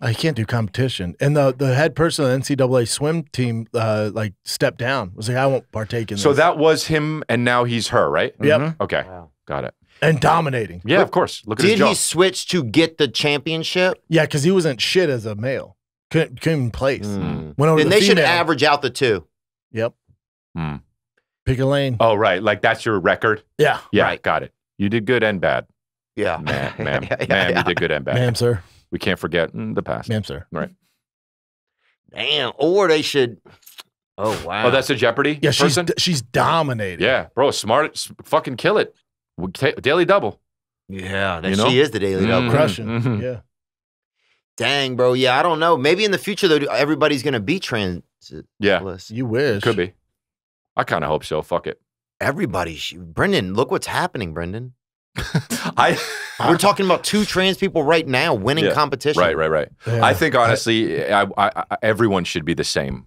I can't do competition. And the the head person of the NCAA swim team uh like stepped down. Was like, I won't partake in So this. that was him, and now he's her, right? Yep. Okay, Wow. got it. and dominating. Yeah, of course. Look at his Did jaw. he switch to get the championship? Yeah, because he wasn't shit as a male. Couldn't couldn't even place. Mm. Went over Then to they the should average out the two. Yep. Mm. Pick a lane. Oh, right. Like that's your record. Yeah. Yeah, Right. got it. You did good and bad, Yeah, man. Ma'am, Yeah, yeah, ma'am, yeah. you did good and bad. Ma'am, sir. We can't forget mm, the past. Ma'am, sir. Right. Damn. Or they should. Oh wow. Oh, that's a Jeopardy Yeah, she's person. she's dominating. yeah, bro, smart. Fucking kill it. Daily double. yeah. That You know? she is the daily Mm. double. Crushing. Mhm. Yeah. Dang, bro. Yeah, I don't know. Maybe in the future though, everybody's gonna be trans. Yeah, You wish. could be. I kind of hope so. Fuck it. Everybody, sh- Brendan. Look what's happening, Brendan. I. We're talking about two trans people right now winning Yeah. competition. right, right, right. Yeah. I think honestly, I, I, I, everyone should be the same.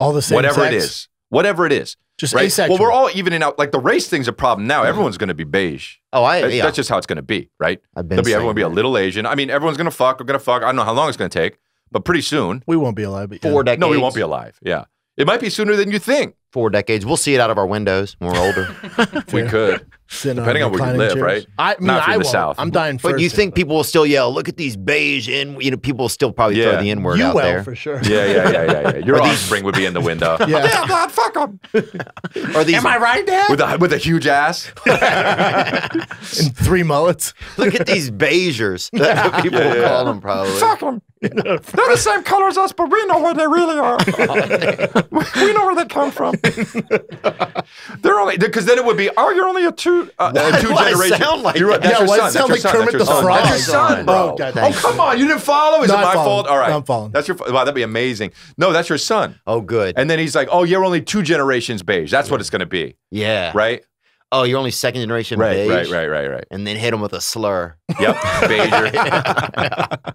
all the same Whatever it sex, is. Whatever it is. Just Right. asexual. Well, we're all evening out. Like the race thing's a problem now. Everyone's going to be beige. Oh, I That's, yeah. that's just how it's going to be, right? I've been There'll be everyone will be a little Asian. I mean, everyone's going to fuck. We're going to fuck. I don't know how long it's going to take, but pretty soon. we won't be alive. But yeah. four decades. No, we won't be alive. Yeah, it might be sooner than you think. Four decades. We'll see it out of our windows when we're older. We could, Sitting depending on where you live, chairs. right? I mean, Not if I in the won't. South. I'm dying first. but you think people will still yell, "Look at these beige," and you know, people will still probably Yeah. throw the N word you out will there. for sure. yeah, yeah, yeah, yeah, yeah. Your these- offspring would be in the window. Oh, yeah. God, fuck them. Are these, Am I right, Dad? With a with a huge ass. and three mullets. look at these beigers. That's what people will call them probably. Fuck them. They're the same color as us, but we know where they really are. we know where they come from. They're only because then it would be, oh, you're only a two uh, Why a two do I generation. sound like You're, that? that's Yeah, your why son. sound that's like son. Kermit that's the. Frog? That's your son, bro. Oh, God, oh, thank come on, you didn't follow. Is Not it my fault? All right, I'm following. That's your. Wow, that'd be amazing. No, that's your son. Oh, good. And then he's like, oh, you're only two generations beige. That's what it's going to be, yeah. right? Oh, you're only second generation Right, beige. right, right, right, right. And then hit them with a slur. Yep, Beiger.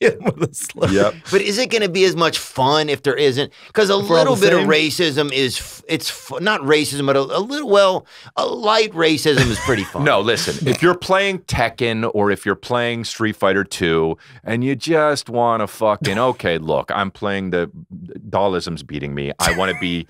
Yeah, with a slur. yep. But is it going to be as much fun if there isn't? Because a all little the bit of racism is f- it's f- not racism, but a, a little well, a light racism is pretty fun. No, listen. If you're playing Tekken or if you're playing Street Fighter 2 and you just want to fucking okay, look, I'm playing the Dhalsim's beating me. I want to be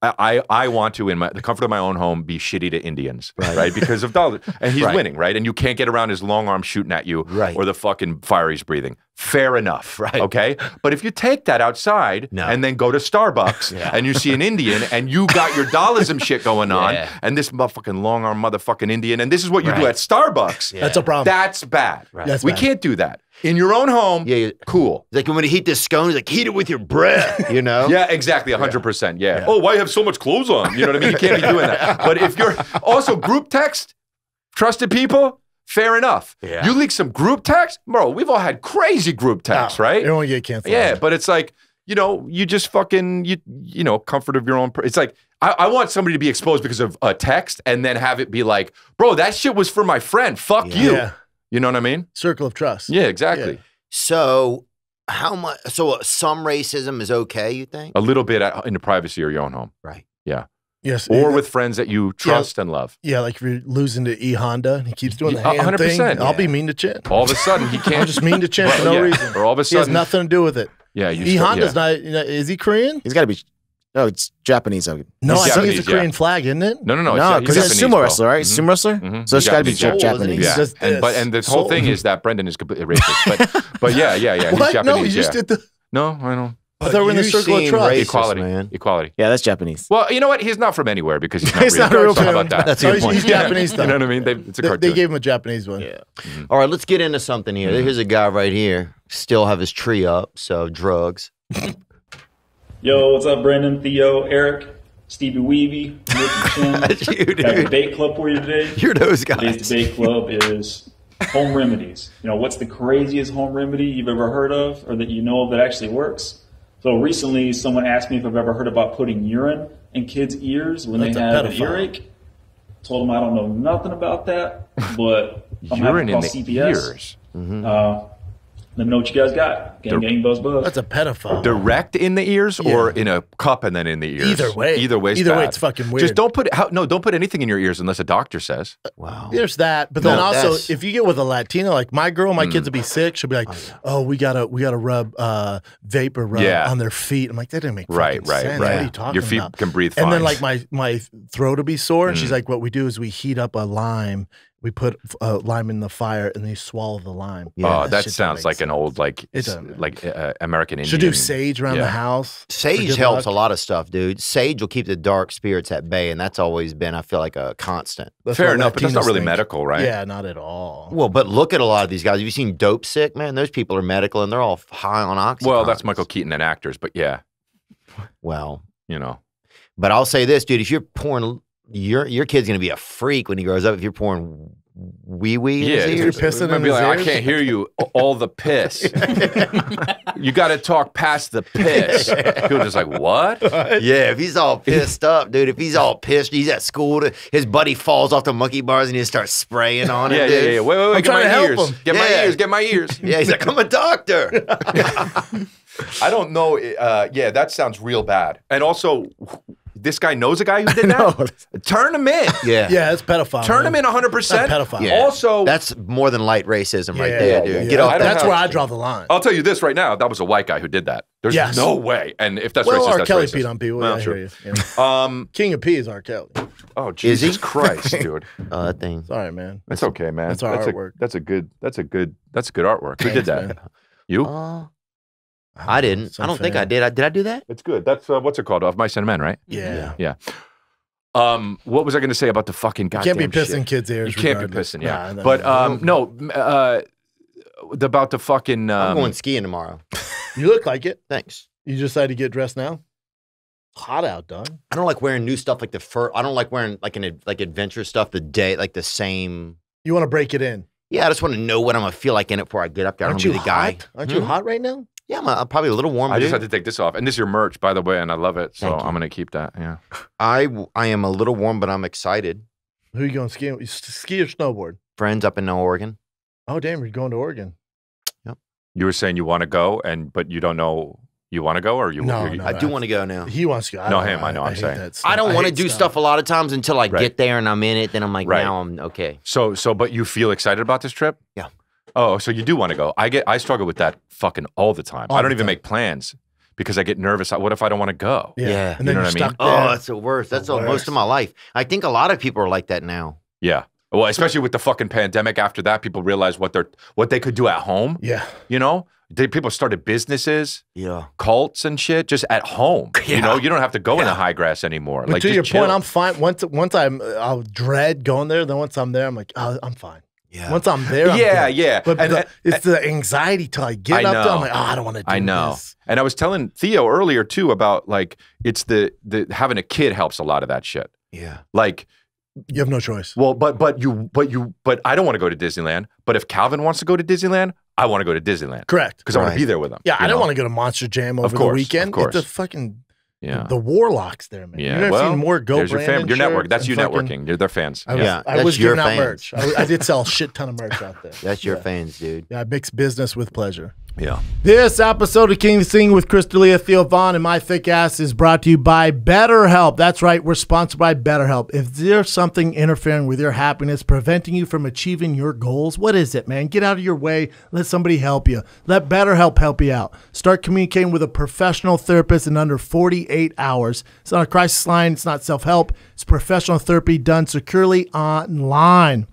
I, I want to, in my, the comfort of my own home, be shitty to Indians, right? Because of dollars, and he's Right. winning, right? And you can't get around his long arm shooting at you, Right. Or the fucking fire he's breathing. Fair enough, Right. Okay, but if you take that outside No. and then go to Starbucks Yeah. and you see an Indian and you got your Dhalsim shit going on, Yeah. and this motherfucking long arm motherfucking Indian, and this is what you do at Starbucks. That's a problem. That's bad. Right. That's we bad. can't do that in your own home. Yeah, yeah. cool. It's like when you heat this scone, he's like, heat it with your breath, you know? Yeah, exactly, hundred percent. Yeah. Oh, why you have so much clothes on? You know what I mean? You can't be doing that. But if you're also group text, trusted people, fair enough. Yeah. You leak some group text, bro. We've all had crazy group texts, No, right? It won't get canceled. Yeah, but it's like you know, you just fucking you you know, comfort of your own. Per- it's like I, I want somebody to be exposed because of a text, and then have it be like, bro, that shit was for my friend. Fuck you. Yeah. You know what I mean? Circle of trust. Yeah, exactly. So, how much? So, uh, some racism is okay, you think? A little bit at, in the privacy of your own home, Right. Yes. or with friends that you trust and love. Yeah, like if you're losing to E Honda and he keeps doing the Yeah, hand 100%, thing, I'll be mean to Chin. All of a sudden, he I'm can't. just mean to Chin for no Yeah. reason. Or all of a He has sudden, nothing to do with it. yeah, you E start- Honda's yeah. not. You know, is he Korean? He's got to be. No, it's Japanese. though. No, He's I think it's a Japanese, yeah. Korean flag, isn't it? No, no, no. no, because he's he's a sumo bro. wrestler, right? Mhm. Sumo wrestler. Mhm. So it's got to be Japanese, Jap- yeah. Japanese. Yeah, just and but this. and the whole thing is that Brendan is completely racist. But but yeah, yeah, yeah. He's What? Japanese. No, you just did the. No, I don't know. I thought we were in the you circle of seem trust. racist, Equality, man. equality. Yeah, that's Japanese. Well, you know what? He's not from anywhere because he's not He's real. not a real So how about that? That's a No, good he's, point. he's Japanese though. You know what I mean? They, it's a They, cartoon. they gave him a Japanese one. Yeah. All right, let's get into something here. Mm-hmm. Here's a guy right here, still have his tree up, so drugs. Yo, what's up, Brendan, Theo, Eric, Steebee Weebee, Nicky Chin? That's you, Got a dude. debate club for you today. You're those Today's guys. debate club is home remedies. You know, what's the craziest home remedy you've ever heard of or that you know of that actually works? So recently, someone asked me if I've ever heard about putting urine in kids' ears when That's they a have an earache. Told them I don't know nothing about that, but I'm Urine in the CPS. ears. Uh, let me know what you guys got. Gang, The- gang, buzz, buzz. That's a pedophile. Direct in the ears or in a cup and then in the ears? Either way. Either way. Either way, it's fucking weird. Just don't put how, no. Don't put anything in your ears unless a doctor says. Wow. There's that, but then No, also that's- if you get with a Latina, like my girl, my Mm. kids will be sick. She'll be like, "Oh, we gotta, we gotta rub uh, vapor rub Yeah. on their feet." I'm like, that didn't make Right, fucking right, sense. right. What are you talking Your feet about? can breathe And then fine. like my my throat will be sore, and she's Mm. like, "What we do is we heat up a lime. We put uh, lime in the fire, and they swallow the lime." oh, that shit sounds make like an old like It like uh, American Indian. Should do sage around Yeah. the house. Sage helps luck. a lot of stuff, dude. Sage will keep the dark spirits at bay, and that's always been, I feel like, a constant. That's Fair what enough, but that's not really think. medical, right? Yeah, not at all. Well, but look at a lot of these guys. Have you seen Dopesick, man? Those people are medical, and they're all high on oxygen. Well, that's Michael Keaton and actors, but yeah, Well, you know. but I'll say this, dude. If you're pouring, your your kid's gonna be a freak when he grows up. If you're pouring wee wee, Yeah, in his you're ears. pissing Might in be his like, I can't hear you. All the piss. you got to talk past the piss. People just like, what? Yeah, if he's all pissed up, dude. If he's all pissed, he's at school. To, his buddy falls off the monkey bars and he starts spraying on Yeah, it. yeah, dude. yeah. Wait, wait, wait. I'm get my to help ears. him. Get my ears. Get my ears. Yeah, he's like, I'm a doctor. I don't know. Uh, yeah, that sounds real bad. And also, this guy knows a guy who did that. Turn him in. yeah, Yeah, it's pedophile. Turn man. him in 100%. That's pedophile. Yeah. Also, That's more than light racism right Yeah, there, dude. yeah. Get off that. That's where I draw the line. I'll tell you this right now. That was a white guy who did that. There's Yes. no way. And if that's well, racist, R. that's Kelly racist. peed on people. Well, yeah, I sure. hear you. Yeah. Um, King of P is R. Kelly. oh, Is Jesus he? Christ, dude. Oh, that thing. Sorry, man. That's okay, man. That's our a, artwork. that's a good. That's a good. That's good artwork. Who did that? man. You? Uh, I didn't. I don't think I did. I, did I do that? It's good. That's uh, what's it called? Of Mice and Men, right? Yeah. Yeah. Um, what was I going to say about the fucking goddamn? You can't be pissing shit? kids' ears. You can't be pissing, yeah. Nah, nah, but nah. um, no, uh, about the fucking. Um, I'm going skiing tomorrow. you look like it. Thanks. You decided to get dressed now. Hot out, done. I don't like wearing new stuff like the fur. I don't like wearing like an like adventure stuff the day like the same. You want to break it in? Yeah, I just want to know what I'm gonna feel like in it before I get up there. Aren't don't you want to be the guy. Aren't you Hmm? hot right now? Yeah, I'm, uh, probably a little warm. I just dude. had to take this off, and this is your merch, by the way, and I love it. So I'm going to keep that. Yeah. I I am a little warm, but I'm excited. Who you going skiing? with? Ski or snowboard? Friends up in Oregon. Oh damn, you're going to Oregon. Yep. You were saying you want to go, and but you don't know you want to go, or you. No, you- no. I do want to go now. He wants to go. I No, him, I know, I'm hate saying. that stuff. I don't want to hate do stuff a lot of times until I Right. get there and I'm in it. Then I'm like, Right. now I'm okay. So so, but you feel excited about this trip? Yeah. Oh, so you do want to go? I get I struggle with that fucking all the time. All I don't even time. make plans because I get nervous. What if I don't want to go? Yeah. Yeah. And then You know you're what I mean? stuck Oh, there. that's the worst. That's The the most of my life. I think a lot of people are like that now. Yeah. Well, especially with the fucking pandemic. After that, people realized what they're what they could do at home. yeah. You know, they, people started businesses, Yeah. cults, and shit just at home. You know, you don't have to go in the high grass anymore. But like to just your chill. point, I'm fine. Once once I'm I'll dread going there. Then once I'm there, I'm like, oh, I'm fine. Yeah. Once I'm there, I'm Yeah, yeah. But And- the, and- it's the anxiety till I get I up there. I'm like, oh, I don't want to do I know. this. And I was telling Theo earlier too about like it's the the having a kid helps a lot of that shit. Yeah. Like You have no choice. Well, but but you but you but I don't want to go to Disneyland. But if Calvin wants to go to Disneyland, I want to go to Disneyland Correct. because I want to be there with him. Yeah, I don't want to go to Monster Jam over course, the weekend. of course. It's the fucking Yeah, the warlocks there, man. yeah. You never well, seen more Go there's your fam- your network. That's and you fucking- networking. You're their fans. I was, Yeah, I that's was your giving out merch. I, I did sell a shit ton of merch out there. That's your Yeah. fans, dude. Yeah, I mix business with pleasure. Yeah. This episode of King Sing with Chris D'Elia Theo Von and my thick ass is brought to you by BetterHelp. That's right, we're sponsored by BetterHelp. If there's something interfering with your happiness, preventing you from achieving your goals, what is it, man? Get out of your way. Let somebody help you. Let BetterHelp help you out. Start communicating with a professional therapist in under 48 hours. It's not a crisis line, it's not self help, it's professional therapy done securely online.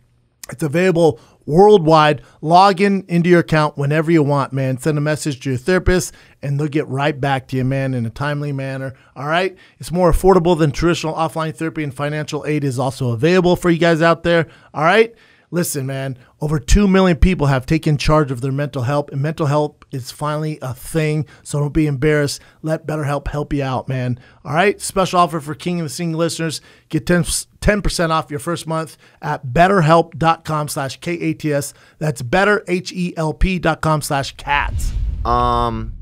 It's available worldwide. Log in into your account whenever you want, man. Send a message to your therapist and they'll get right back to you, man, in a timely manner. All right. It's more affordable than traditional offline therapy, and financial aid is also available for you guys out there. All right. Listen, man, over 2 million people have taken charge of their mental health, and mental health is finally a thing. So don't be embarrassed. Let BetterHelp help you out, man. All right. Special offer for King of the Sting listeners. Get 10, 10% off your first month at betterhelp.com slash K-A-T-S. That's better, H-E-L-P dot com slash KATS. Um,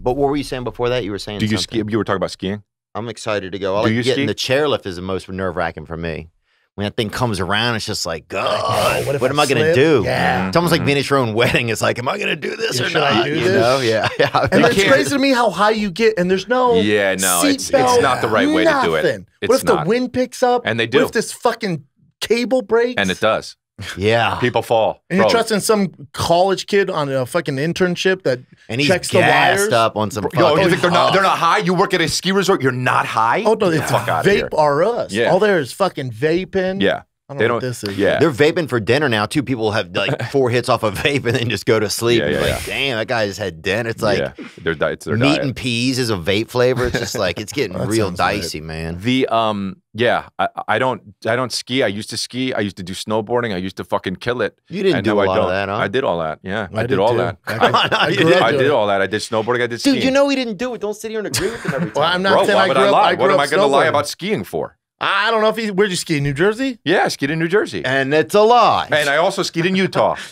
But what were you saying before that? You were saying Do you ski? You were talking about skiing. I'm excited to go. I Do like you getting ski? the chairlift is the most nerve wracking for me. When that thing comes around, it's just like, God, oh, what what, am I I gonna do? Yeah. Mm-hmm. It's almost like being at your own wedding. It's like, am I gonna do this Yeah, or should I not? do you this? know? Yeah, yeah. And it's crazy to me how high you get, and there's no Yeah, no, it's- it's not the right way to do it. It's what if not. the wind picks up? And they do. What if this fucking cable breaks? And it does. Yeah. People fall. And you're Bro, trusting some college kid on a fucking internship that And he's checks the gassed wires. up on some. Yo, you fucking- think they're not? They're not high. You work at a ski resort. You're not high. Oh no, Get it's the fuck outta here. vape R us. Yeah. All there is fucking vaping. Yeah, I don't they know don't. what this is. Yeah, They're vaping for dinner now Two People have like four hits off of vape and then just go to sleep. Yeah, yeah, like, damn, that guy's had dinner. It's like yeah. Their di- it's their meat diet. and peas is a vape flavor. It's just like it's getting That real sounds right. dicey, man. The um yeah, I, I don't I don't ski. I used to ski. I used to do snowboarding. I used to fucking kill it. You didn't And do now a I lot of don't. that, huh? I did all that. Yeah, I, I did, did all too. that. I- Come on, I did. I did all that. I did snowboarding. I did Dude, skiing. you know he didn't do it. Don't sit here and agree with him every time. Well, I'm not Bro, saying why I would grew I up. lie? I What am I going to lie about skiing for? I don't know if he. Where'd you ski? New Jersey? Yeah, I skied in New Jersey, And it's a lie. and I also skied in Utah.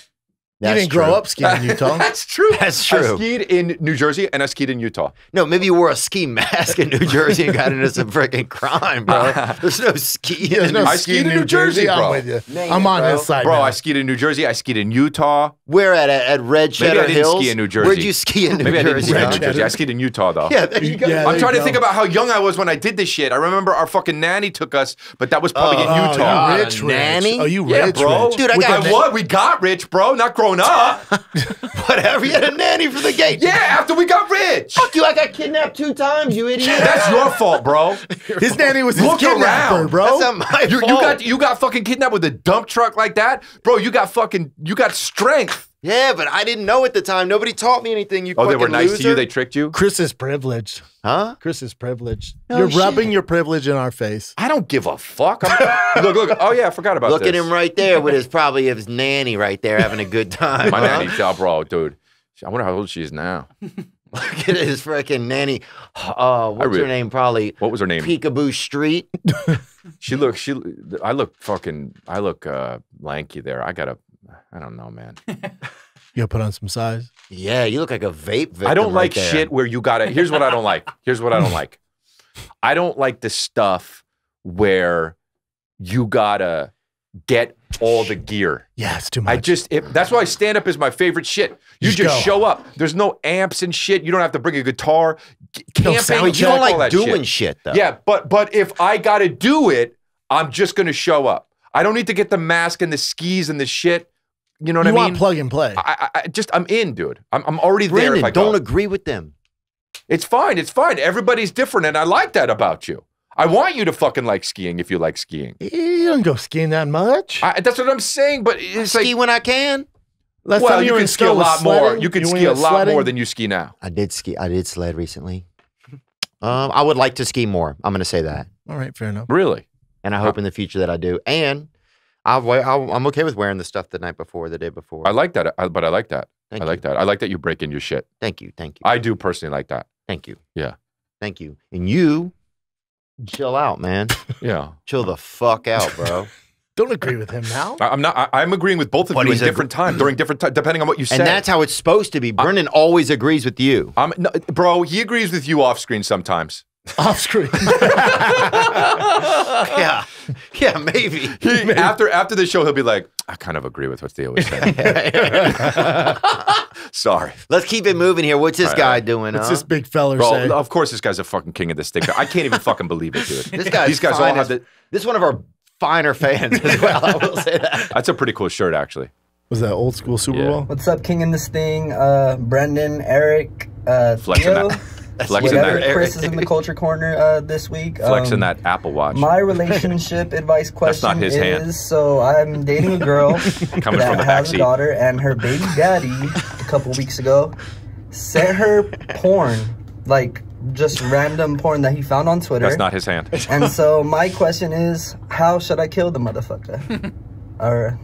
you didn't grow up skiing in Utah. That's true. That's true. I true. skied in New Jersey and I skied in Utah. No, maybe you wore a ski mask in New Jersey and got into some freaking crime, bro. There's no ski. There's no I ski skied in in New Jersey, I'm bro. with you. Name I'm it, on bro. his side. Bro, now. I skied in New Jersey. I skied in Utah. Where at at Red Maybe I didn't Hills? ski in New Jersey. Where'd you ski in New Maybe I didn't Jersey? ski in New Jersey. I skied in Utah though. Yeah, there you go. Yeah, I'm there trying you to think about how young I was when I did this shit. I remember our fucking nanny took us, but that was probably in Oh, Utah. you Uh, rich, nanny? rich. Oh, you Yeah, rich, bro. Dude, I got what? We got rich, bro. Not grown up. Whatever. You had a nanny for the gate. yeah, after we got rich. Fuck you. I got kidnapped two times, you idiot. That's your fault, bro. His nanny was his Look kidnapper, around. bro. That's not my You, fault. you got you got fucking kidnapped with a dump truck like that, bro. You got fucking you got strength. Yeah, but I didn't know at the time. Nobody taught me anything. You Oh, they were nice loser. to you. They tricked you. Chris is privileged. huh? Chris is privileged. No You're shit. rubbing your privilege in our face. I don't give a fuck. I'm, look, look. Oh yeah, I forgot about Look this. at him right there with his probably his nanny right there having a good time. My huh? nanny, oh, bro, dude. I wonder how old she is now. Look at his freaking nanny. Uh, what's re- her name? Probably What was her name? Peekaboo Street. She look. She. I look fucking. I look uh, lanky there. I gotta. I don't know, man. You gotta put on some size. Yeah, you look like a vape victim. I don't right like there. shit where you gotta. Here's what I don't like. Here's what I don't like. I don't like the stuff where you gotta get all the gear. Yeah, it's too much. I just it, that's why stand up is my favorite shit. You Just just go. show up. There's no amps and shit. You don't have to bring a guitar. C- No Camping, sound you don't all like that doing shit. shit, though. Yeah, but but if I got to do it, I'm just gonna show up. I don't need to get the mask and the skis and the shit. You know what you I want plug and play. I, I, I just I'm in, dude. I'm I'm already there. Brandon, If I go. don't agree with them. It's fine. It's fine. Everybody's different, and I like that about you. I want you to fucking like skiing if you like skiing. you don't go skiing that much. I, that's what I'm saying. But it's Ski like, when I can. Last well, time you were can ski a snow was lot more. You can went ski a lot sledding? more than you ski now. I did ski. I did sled recently. Um, I would like to ski more. I'm going to say that, All right, fair enough. Really? and I hope in the future that I do. And I'll, wear- I'll, I'm okay with wearing the stuff the night before, the day before. I like that. I, but I like that. Thank I you. like that. I like that you break in your shit. Thank you. Thank you. I do personally like that. Thank you. Yeah. Thank you. And you, chill out, man. Yeah. chill the fuck out, bro. Don't agree with him now. I- I'm not. I, I'm agreeing with both of But you in he's a- different times during different times, depending on what you say. and that's how it's supposed to be. Brendan always agrees with you. I'm, no, bro. He agrees with you off screen sometimes. Off screen. yeah. Yeah, maybe. He, after after the show, he'll be like, I kind of agree with what Theo was saying. Sorry, Let's keep it moving here. What's this Right, guy right. doing? What's huh? this big feller bro. say? Of course, this guy's a fucking king of the stick. I can't even fucking believe it, dude. This guy's These guys all have as- the. This is one of our finer fans as well. I will say that. That's a pretty cool shirt, actually. Was that old school Super Yeah. Bowl? What's up, King in this thing? Uh, Brendan, Eric, uh, Flexing Theo, that. Flexing whatever that. Chris is in the culture corner uh, this week. Flexing Um, that Apple Watch. My relationship advice question not his is: hand. so I'm dating a girl Coming that from the has a daughter, and her baby daddy a couple weeks ago sent her porn, like just random porn that he found on Twitter. That's not his hand. And so my question is, how should I kill the motherfucker? or,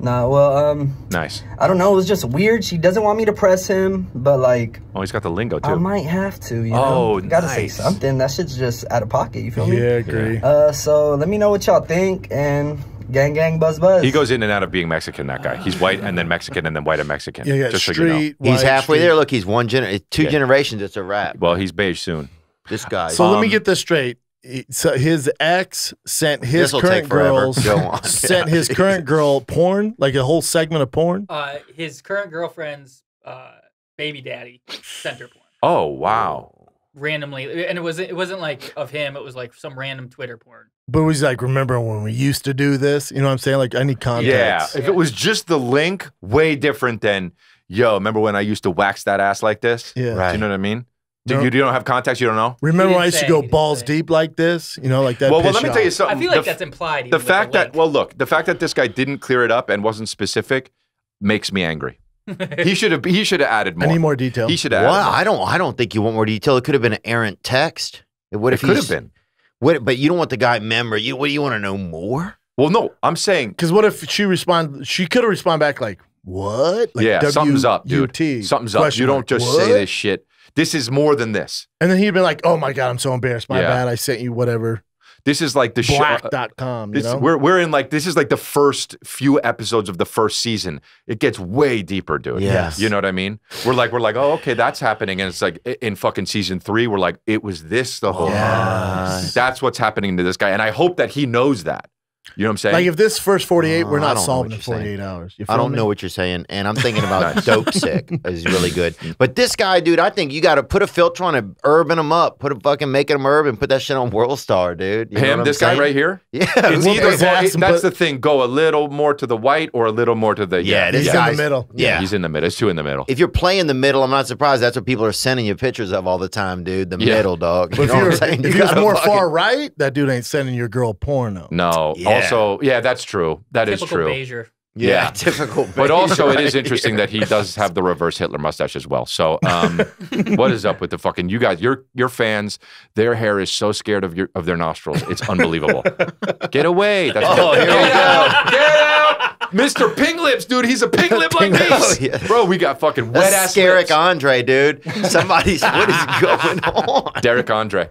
nah, well, um, Nice. I don't know. It was just weird. She doesn't want me to press him, but like, Oh, he's got the lingo too. I might have to. You Oh, know, gotta say something. That shit's just out of pocket. You feel me? Yeah, agree. Uh, so let me know what y'all think, and Gang, gang, buzz, buzz. He goes in and out of being Mexican. That guy. He's white and then Mexican and then white and Mexican. Yeah, yeah, just so you know. He's halfway street. there. Look, he's one gener- two Yeah. generations. It's a wrap. Well, he's beige soon. This guy. So let me Um, get this straight. He- So his ex sent his This'll current forever. girls Go on. sent his current girl porn, like a whole segment of porn. Uh, his current girlfriend's uh, baby daddy sent her porn Oh wow. randomly, and it was it wasn't like of him. It was like some random Twitter porn. But he's like, remember when we used to do this? You know what I'm saying? Like I need Yeah. If it was just the link, way different than yo. Remember when I used to wax that ass like this? Yeah. Do you know what I mean? Do No. you, you don't have context. You don't know. Remember when I didn't used to go balls say. deep like this? You know, like that. well, well, let me you tell you something. I feel like The that's implied. even The with fact that well, look, the fact that this guy didn't clear it up and wasn't specific makes me angry. he should have. He should have added I more. need more detail. He should have. Well, added. I don't. I don't think you want more detail. It could have been an errant text. What It if could have been. What? But you don't want the guy member. You. What do you want to know more? Well, no, I'm saying. Because what if she respond? She could have responded back like, "What? Like, yeah, something's up, dude. W-U-T, Something's up. You don't just What? say this shit. This is more than this. And then he'd be like, "Oh my god, I'm so embarrassed. My Yeah. bad. I sent you whatever This is like the show. Uh, black.com." You This, know, we're we're in like this is like the first few episodes of the first season. It gets way deeper, dude. Yes. You know what I mean? We're like we're like, oh, okay, that's happening, and it's like i- in fucking season three, we're like, it was this the whole time. That's what's happening to this guy, and I hope that he knows that. You know what I'm saying? like if this first 48, we're Oh, not solving what in you're saying. 48 hours. You I don't me? know what you're saying, and I'm thinking about Dopesick is really good. But this guy, dude, I think you got to put a filter on it, urban him up, put a fucking making him urban, put that shit on WorldStar, dude. You know Him, what I'm this guy right here. Yeah, It's whoop either his go- ass it- and that's put- the thing. Go a little more to the white or a little more to the Yeah, this He's in the middle. Yeah, he's in the middle. It's two in the middle. if you're playing the middle, I'm not surprised. That's what people are sending you pictures of all the time, dude. The Yeah. middle, dog. You if know what you're, I'm saying? if You he more fucking- far right, that dude ain't sending your girl porno. No. Yeah. Also, yeah, that's true. That is typical true. Bezier. Yeah, Yeah. typical. But also, it right is interesting here. that he does have the reverse Hitler mustache as well. So, um, what is up with the fucking you guys? Your your fans, their hair is so scared of your of their nostrils. It's unbelievable. Get away! That's Oh, here we Get go. out! Get out! Mr. Pink Lips, dude. He's a pink lip like Pink- this, Oh, yeah. bro. We got fucking wet That's ass Scarrick lips. Andre, dude. Somebody's what is going on? Derek Andre.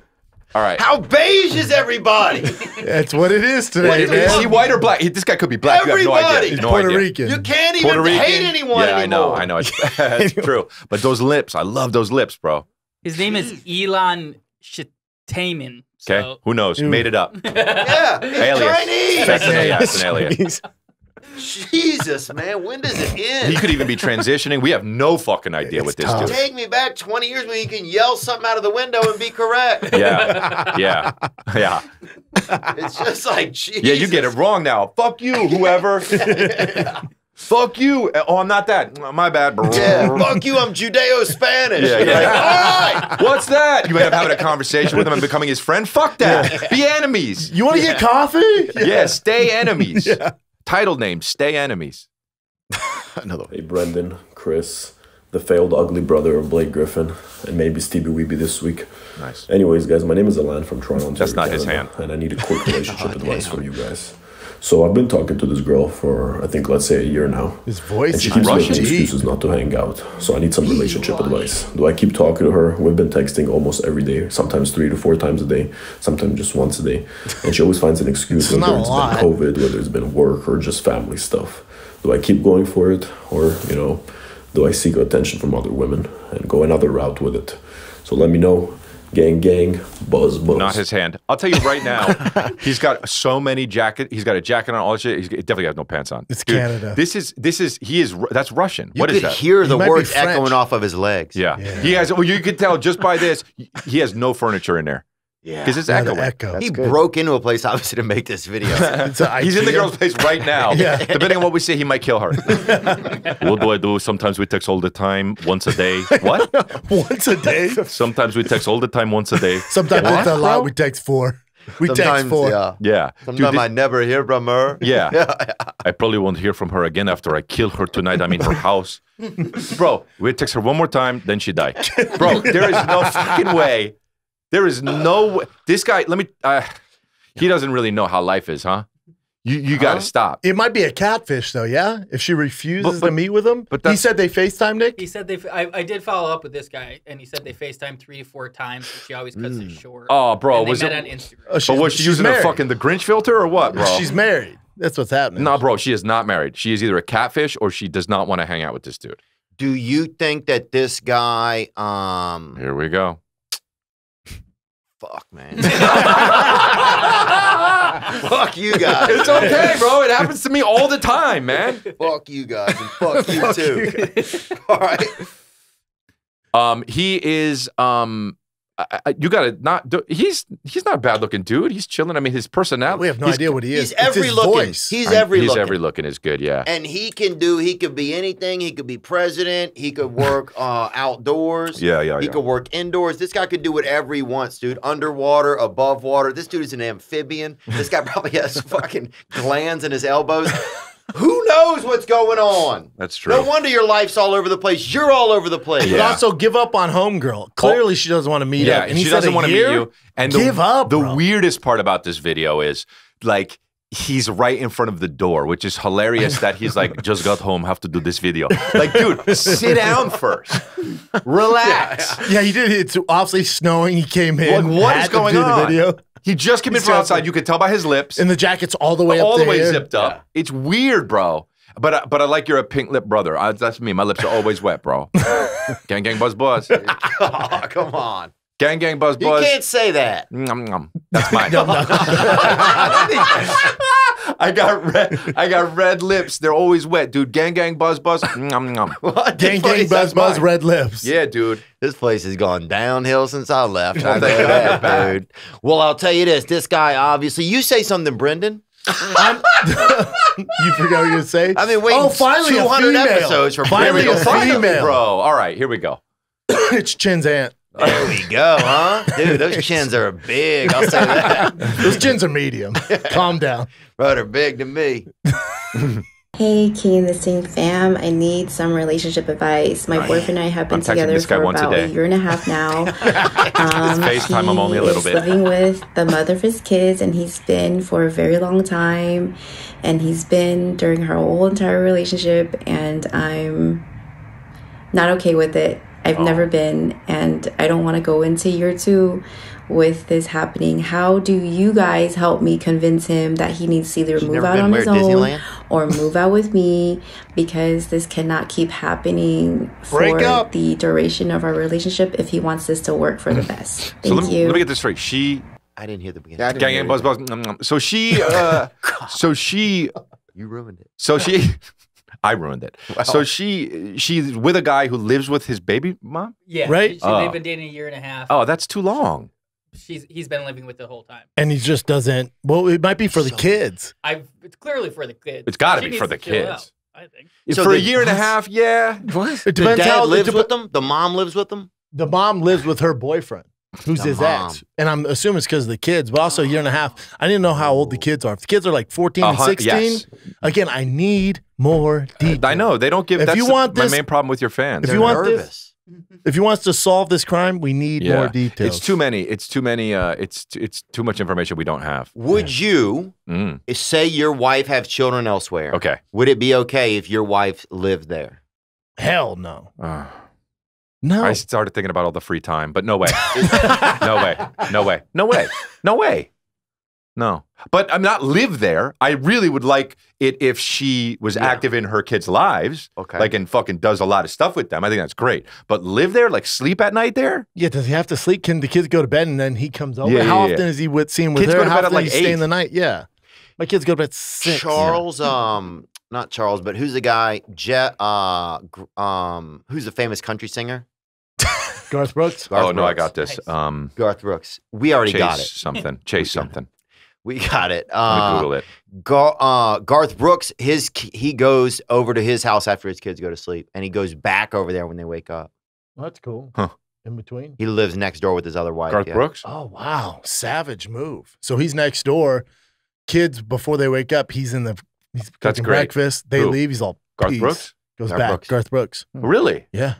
All right. How beige is everybody? That's what it is today, Wait, man. is he white or black? He- This guy could be black. You have no Everybody. idea. He's No Puerto idea. Rican. You can't even Puerto Rican. hate anyone yeah, anymore. I know. I know. It's, it's true. But those lips, I love those lips, bro. His name is Elon Shitaman. Okay. So, Who knows? Made it up. Yeah, Alias. Chinese. That's an alias. That's an alias. Jesus, man, when does it end? He end? could even be transitioning. We have no fucking idea It's with this tough. dude. Take me back 20 years when you can yell something out of the window and be correct. Yeah, yeah, yeah, It's just like, Jesus. yeah. You get it wrong now. Fuck you, whoever. Fuck you. Oh, I'm not that. My bad. Yeah, fuck you, I'm Judeo-Spanish. Yeah, yeah. like, all right. What's that? You end up having a conversation with him and becoming his friend. Fuck that. Be enemies. You want to get coffee? Yeah, stay enemies. Title name: Stay enemies. Another one. Hey, Brendan, Chris, the failed ugly brother of Blake Griffin, and maybe Steebee Weebee this week. Nice. Anyways, guys, my name is Alan from Toronto, Ontario, That's not his hand. and I need a quick relationship advice from you guys. So I've been talking to this girl for I think let's say a year now. His voice And she keeps Russian? making excuses not to hang out. So I need some relationship advice. Do I keep talking to her? We've been texting almost every day, sometimes three to four times a day, sometimes just once a day. And she always finds an excuse This whether not a it's lot. been COVID, whether it's been work or just family stuff. Do I keep going for it? Or, you know, do I seek attention from other women and go another route with it? So let me know. Gang gang, buzz buzz. Not his hand. I'll tell you right now. he's got so many jacket. He's got a jacket on. All that shit. He's, he definitely has no pants on. It's Dude, Canada. This is this is he is that's Russian. You what is could that? hear the might be words echoing off of his legs. yeah. he has. Well, you could tell just by this. He has no furniture in there Yeah. because it's Yeah, echoing. echo. He broke into a place obviously to make this video. It's a He's in the girl's place right now. Yeah. Depending on what we say, he might kill her. what do I do? Sometimes we text all the time, once a day. What? once a day. Sometimes we text all the time, once a day. Sometimes What, it's a lot. We text four. We text four. yeah. Yeah. Sometimes this- I never hear from her. Yeah. I probably won't hear from her again after I kill her tonight. I'm in her house. Bro, we text her one more time, then she die. Bro, there is no fucking way. There is no way. This guy, let me, uh, he doesn't really know how life is, huh? You, you got to stop. It might be a catfish, though. Yeah, if she refuses But- to meet with him. but he that's- said they Facetime Nick. He said they. I, I did follow up with this guy, and he said they Facetime three to four times. But she always cuts it short. Oh, bro, And they was met it- on Instagram. Oh, she's, But was she she's using a fucking the Grinch filter or what, bro? She's married. That's what's happening. No, bro, she is not married. She is either a catfish or she does not want to hang out with this dude. Do you think that this guy, um, Here we go. Fuck, man. fuck you guys. It's okay, bro. It happens to me all the time, man. Fuck you guys and fuck you too. All right. Um, he is um, I, I, you gotta not. Do, he's he's not a bad looking dude. He's chilling. I mean, his personality. We have no idea what he is. He's It's every his looking. voice. He's I- every He's looking. every looking is good. Yeah. and he can do. He could be anything. He could be president. He could work uh, outdoors. Yeah, yeah, He yeah. could work indoors. This guy could do whatever he wants, dude. Underwater, above water. This dude is an amphibian. This guy probably has fucking glands in his elbows. Who knows what's going on? That's true. No wonder your life's all over the place. You're all over the place. But Yeah. Oh. also give up on homegirl. Oh. Clearly, she doesn't want to meet yeah, up. And he she said doesn't want to meet you. And the, give up. The bro. weirdest part about this video is like he's right in front of the door, which is hilarious that he's like, just got home, have to do this video. Like, dude, sit down first. Relax. Yeah, he did. It's obviously snowing. He came in. Like, what had is to going do on? The video. He just came in from outside. You could tell by his lips. And the jacket's all the way up all the way zipped up. It's weird, bro. But I- but I like you're a pink lip brother. I, that's me. My lips are always wet, bro. gang gang buzz buzz. Oh, come on. Gang gang buzz buzz. You can't say that. Nom, nom. That's mine. I got red. I got red lips. They're always wet, dude. Gang gang buzz buzz. Nom, nom. Gang, gang, place- buzz, buzz, mine. red lips. Yeah, dude. This place has gone downhill since I left. I know that, dude. Well, I'll tell you this. This guy, obviously, you say something, Brendan. I'm- you forgot what you were going to say? I mean, wait, oh, finally, 200 episodes for finally Brendan. a Finally, female. bro. All right, here we go. it's Chin's aunt. There we go, huh? Dude, those chins are big. I'll say that. Those chins are medium. Calm down. Bro, they're big to me. Hey, King the Sting fam. I need some relationship advice. My boyfriend and I have been I'm texting together this guy for once a about a day. year and a half now. Um, FaceTime, I'm only a little is bit. living with the mother of his kids, and he's been for a very long time. And he's been during her whole entire relationship, and I'm not okay with it. I've Oh. never been, and I don't want to go into year two with this happening. How do you guys help me convince him that he needs to either move out on his own Disneyland? or move out with me because this cannot keep happening Break for up. the duration of our relationship if he wants this to work for the best. So Thank let me, you. let me get this straight. She I didn't hear the beginning. Yeah, gang gang buzz buzz. nom, nom. So she uh so she You ruined it. so she I ruined it. So she she's with a guy who lives with his baby mom? Yeah, Right? She, she- Oh. they've been dating a year and a half. Oh, that's too long. She's he's been living with the whole time. And he just doesn't. Well, it might be for the kids. I it's clearly for the kids. It's gotta be for the kids. out, I think. So For a year and a half, yeah. What? It The depends dad how lives it with them? The mom lives with them? The mom lives with her boyfriend, who's The his mom. ex. And I'm assuming it's because of the kids, but also a year and a half. I didn't know how old the kids are. If the kids are like 14 and Uh-huh, 16, yes. again, I need more detail. I know they don't give. If that's you the- want my main problem with your fans. If you want this- nervous. If you want us to solve this crime, we need more details. It's too many. It's too many. Uh, it's it's too much information we don't have. Would you Mm. say your wife have children elsewhere? Okay. Would it be okay if your wife lived there? Hell no. Uh, No. I started thinking about all the free time, but no way. no way. No way. No way. No way. No. But I'm not live there. I really would like it if she was Yeah. active in her kids' lives, Okay. like and fucking does a lot of stuff with them. I think that's great. But live there, like sleep at night there? yeah, does he have to sleep? Can the kids go to bed and then he comes over? Yeah, How yeah, often yeah. is he with seeing with Kids her? go to How bed at, like, is he staying the night? Yeah. My kids go to bed six. Charles, um, not Charles, but who's the guy? Jet, uh, um, who's the famous country singer? Garth Brooks. Garth oh no, I got this. Um Garth Brooks. We already Chase got it. something. Chase something. We got it. Let me Uh, Google it. Gar- uh, Garth Brooks, his he goes over to his house after his kids go to sleep, and he goes back over there when they wake up. That's cool. Huh. In between. He lives next door with his other wife. Garth yeah. Brooks? Oh wow, savage move. So he's next door. Kids before they wake up, he's in the he's That's cooking great. breakfast. They Who? leave. He's all Garth peace. Brooks? goes Garth back. Brooks. Garth Brooks. Really? Yeah.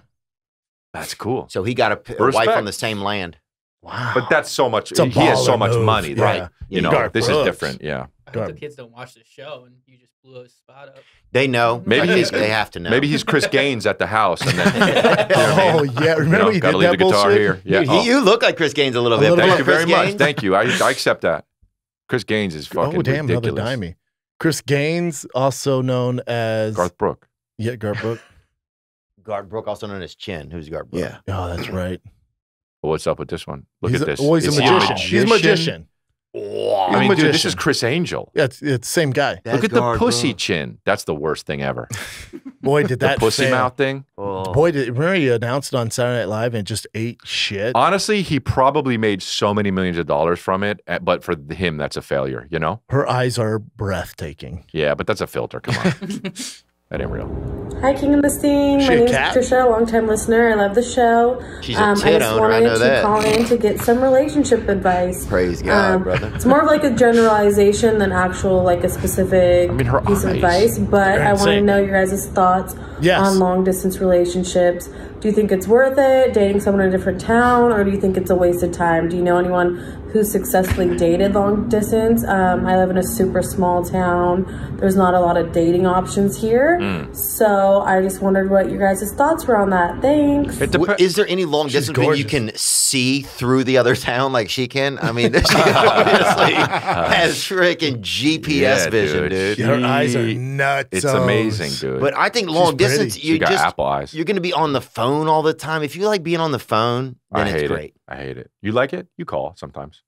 That's cool. So he got a wife on the same land. Wow. But that's so much. It's He has so baller much move. money, Yeah. right? You Yeah, know, Garth this Brooks. is different. Yeah. I hope the kids don't watch the show and you just blew his spot up. They know. Maybe I he's- they have to know. Maybe he's Chris Gaines at the house, and then you know oh mean? yeah. Remember You know, he gotta did leave that the guitar bullshit? here. Yeah. You, Oh, you look like Chris Gaines a little A bit. little thank up you very Chris much. Thank you. I, I accept that. Chris Gaines is oh, fucking Oh damn, ridiculous. another dimey. Chris Gaines, also known as Garth Brooke. Yeah, Garth Brooke. Garth Brooke, also known as Chin. Who's Garth Brooke? Yeah. Oh, that's right. Well, what's up with this one? Look he's at a, this. Oh, he's Is a magician. He's a magician. I mean, He's dude, this is. Criss Angel. Yeah, it's, it's same guy. Look at the pussy chin. That's the worst thing ever. Boy, did that the that pussy fail. mouth thing. Boy, did remember he announced it on Saturday Night Live and just ate shit. Honestly, he probably made so many millions of dollars from it, eh, but for him, that's a failure. You know? Her eyes are breathtaking. Yeah, but that's a filter. Come on, that ain't real. Hi, King of the Sting. My a name's cat? Patricia, longtime listener. I love the show. Um, She's I tit just owner, I wanted know to that. call in to get some relationship advice. Praise God, Um, brother. It's more of like a generalization than actual like a specific her piece of advice. But I want to know your guys' thoughts Yes. on long distance relationships. Do you think it's worth it dating someone in a different town, or do you think it's a waste of time? Do you know anyone who successfully dated long distance? Um, I live in a super small town. There's not a lot of dating options here. Mm. So I just wondered what your guys' thoughts were on that. Thanks. W- Is there any long distance when you can see through the other town like she can? I mean, she obviously has freaking GPS Yeah, vision, dude. dude. Her eyes are nuts. It's amazing, dude. But I think long distance, She you got just apple eyes. you're going to be on the phone all the time. If you like being on the phone, then I it's great. it. I hate it. You like it? You call sometimes.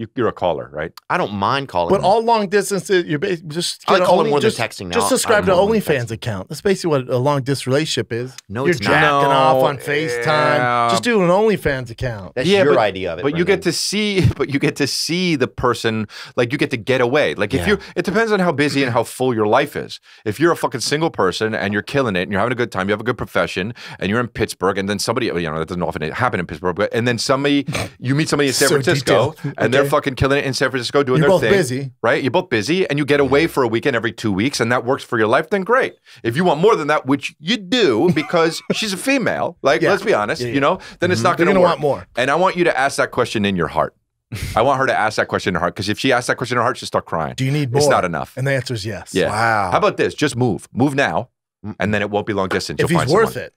You, you're a caller, right? I don't mind calling. But all long distances, you're ba- just I like get calling only- more than just, texting now. Just subscribe to OnlyFans account. That's basically what a long distance relationship is. No, you're it's jacking No, off on FaceTime. yeah. Just do an OnlyFans account. That's your but, idea of it. But you get to see, but you get to see the person, like you get to get away. Like if Yeah. you, it depends on how busy and how full your life is. If you're a fucking single person and you're killing it and you're having a good time, you have a good profession, and you're in Pittsburgh, and then somebody, you know, that doesn't often happen in Pittsburgh, but and then somebody, you meet somebody in San So Francisco, detailed. and they're Okay. Fucking killing it in San Francisco doing You're their both thing. busy. right? You're both busy, and you get away for a weekend every two weeks, and that works for your life. Then great. If you want more than that, which you do, because she's a female, like Yeah. let's be honest, Yeah, yeah. you know, then it's Mhm. not You're going to gonna work. want more. And I want you to ask that question in your heart. I want her to ask that question in her heart because if she asks that question in her heart, she'll start crying. Do you need more? It's not enough. And the answer is yes. Yeah. Wow. How about this? Just move. Move now, and then it won't be long distance. If You'll he's find worth someone. it.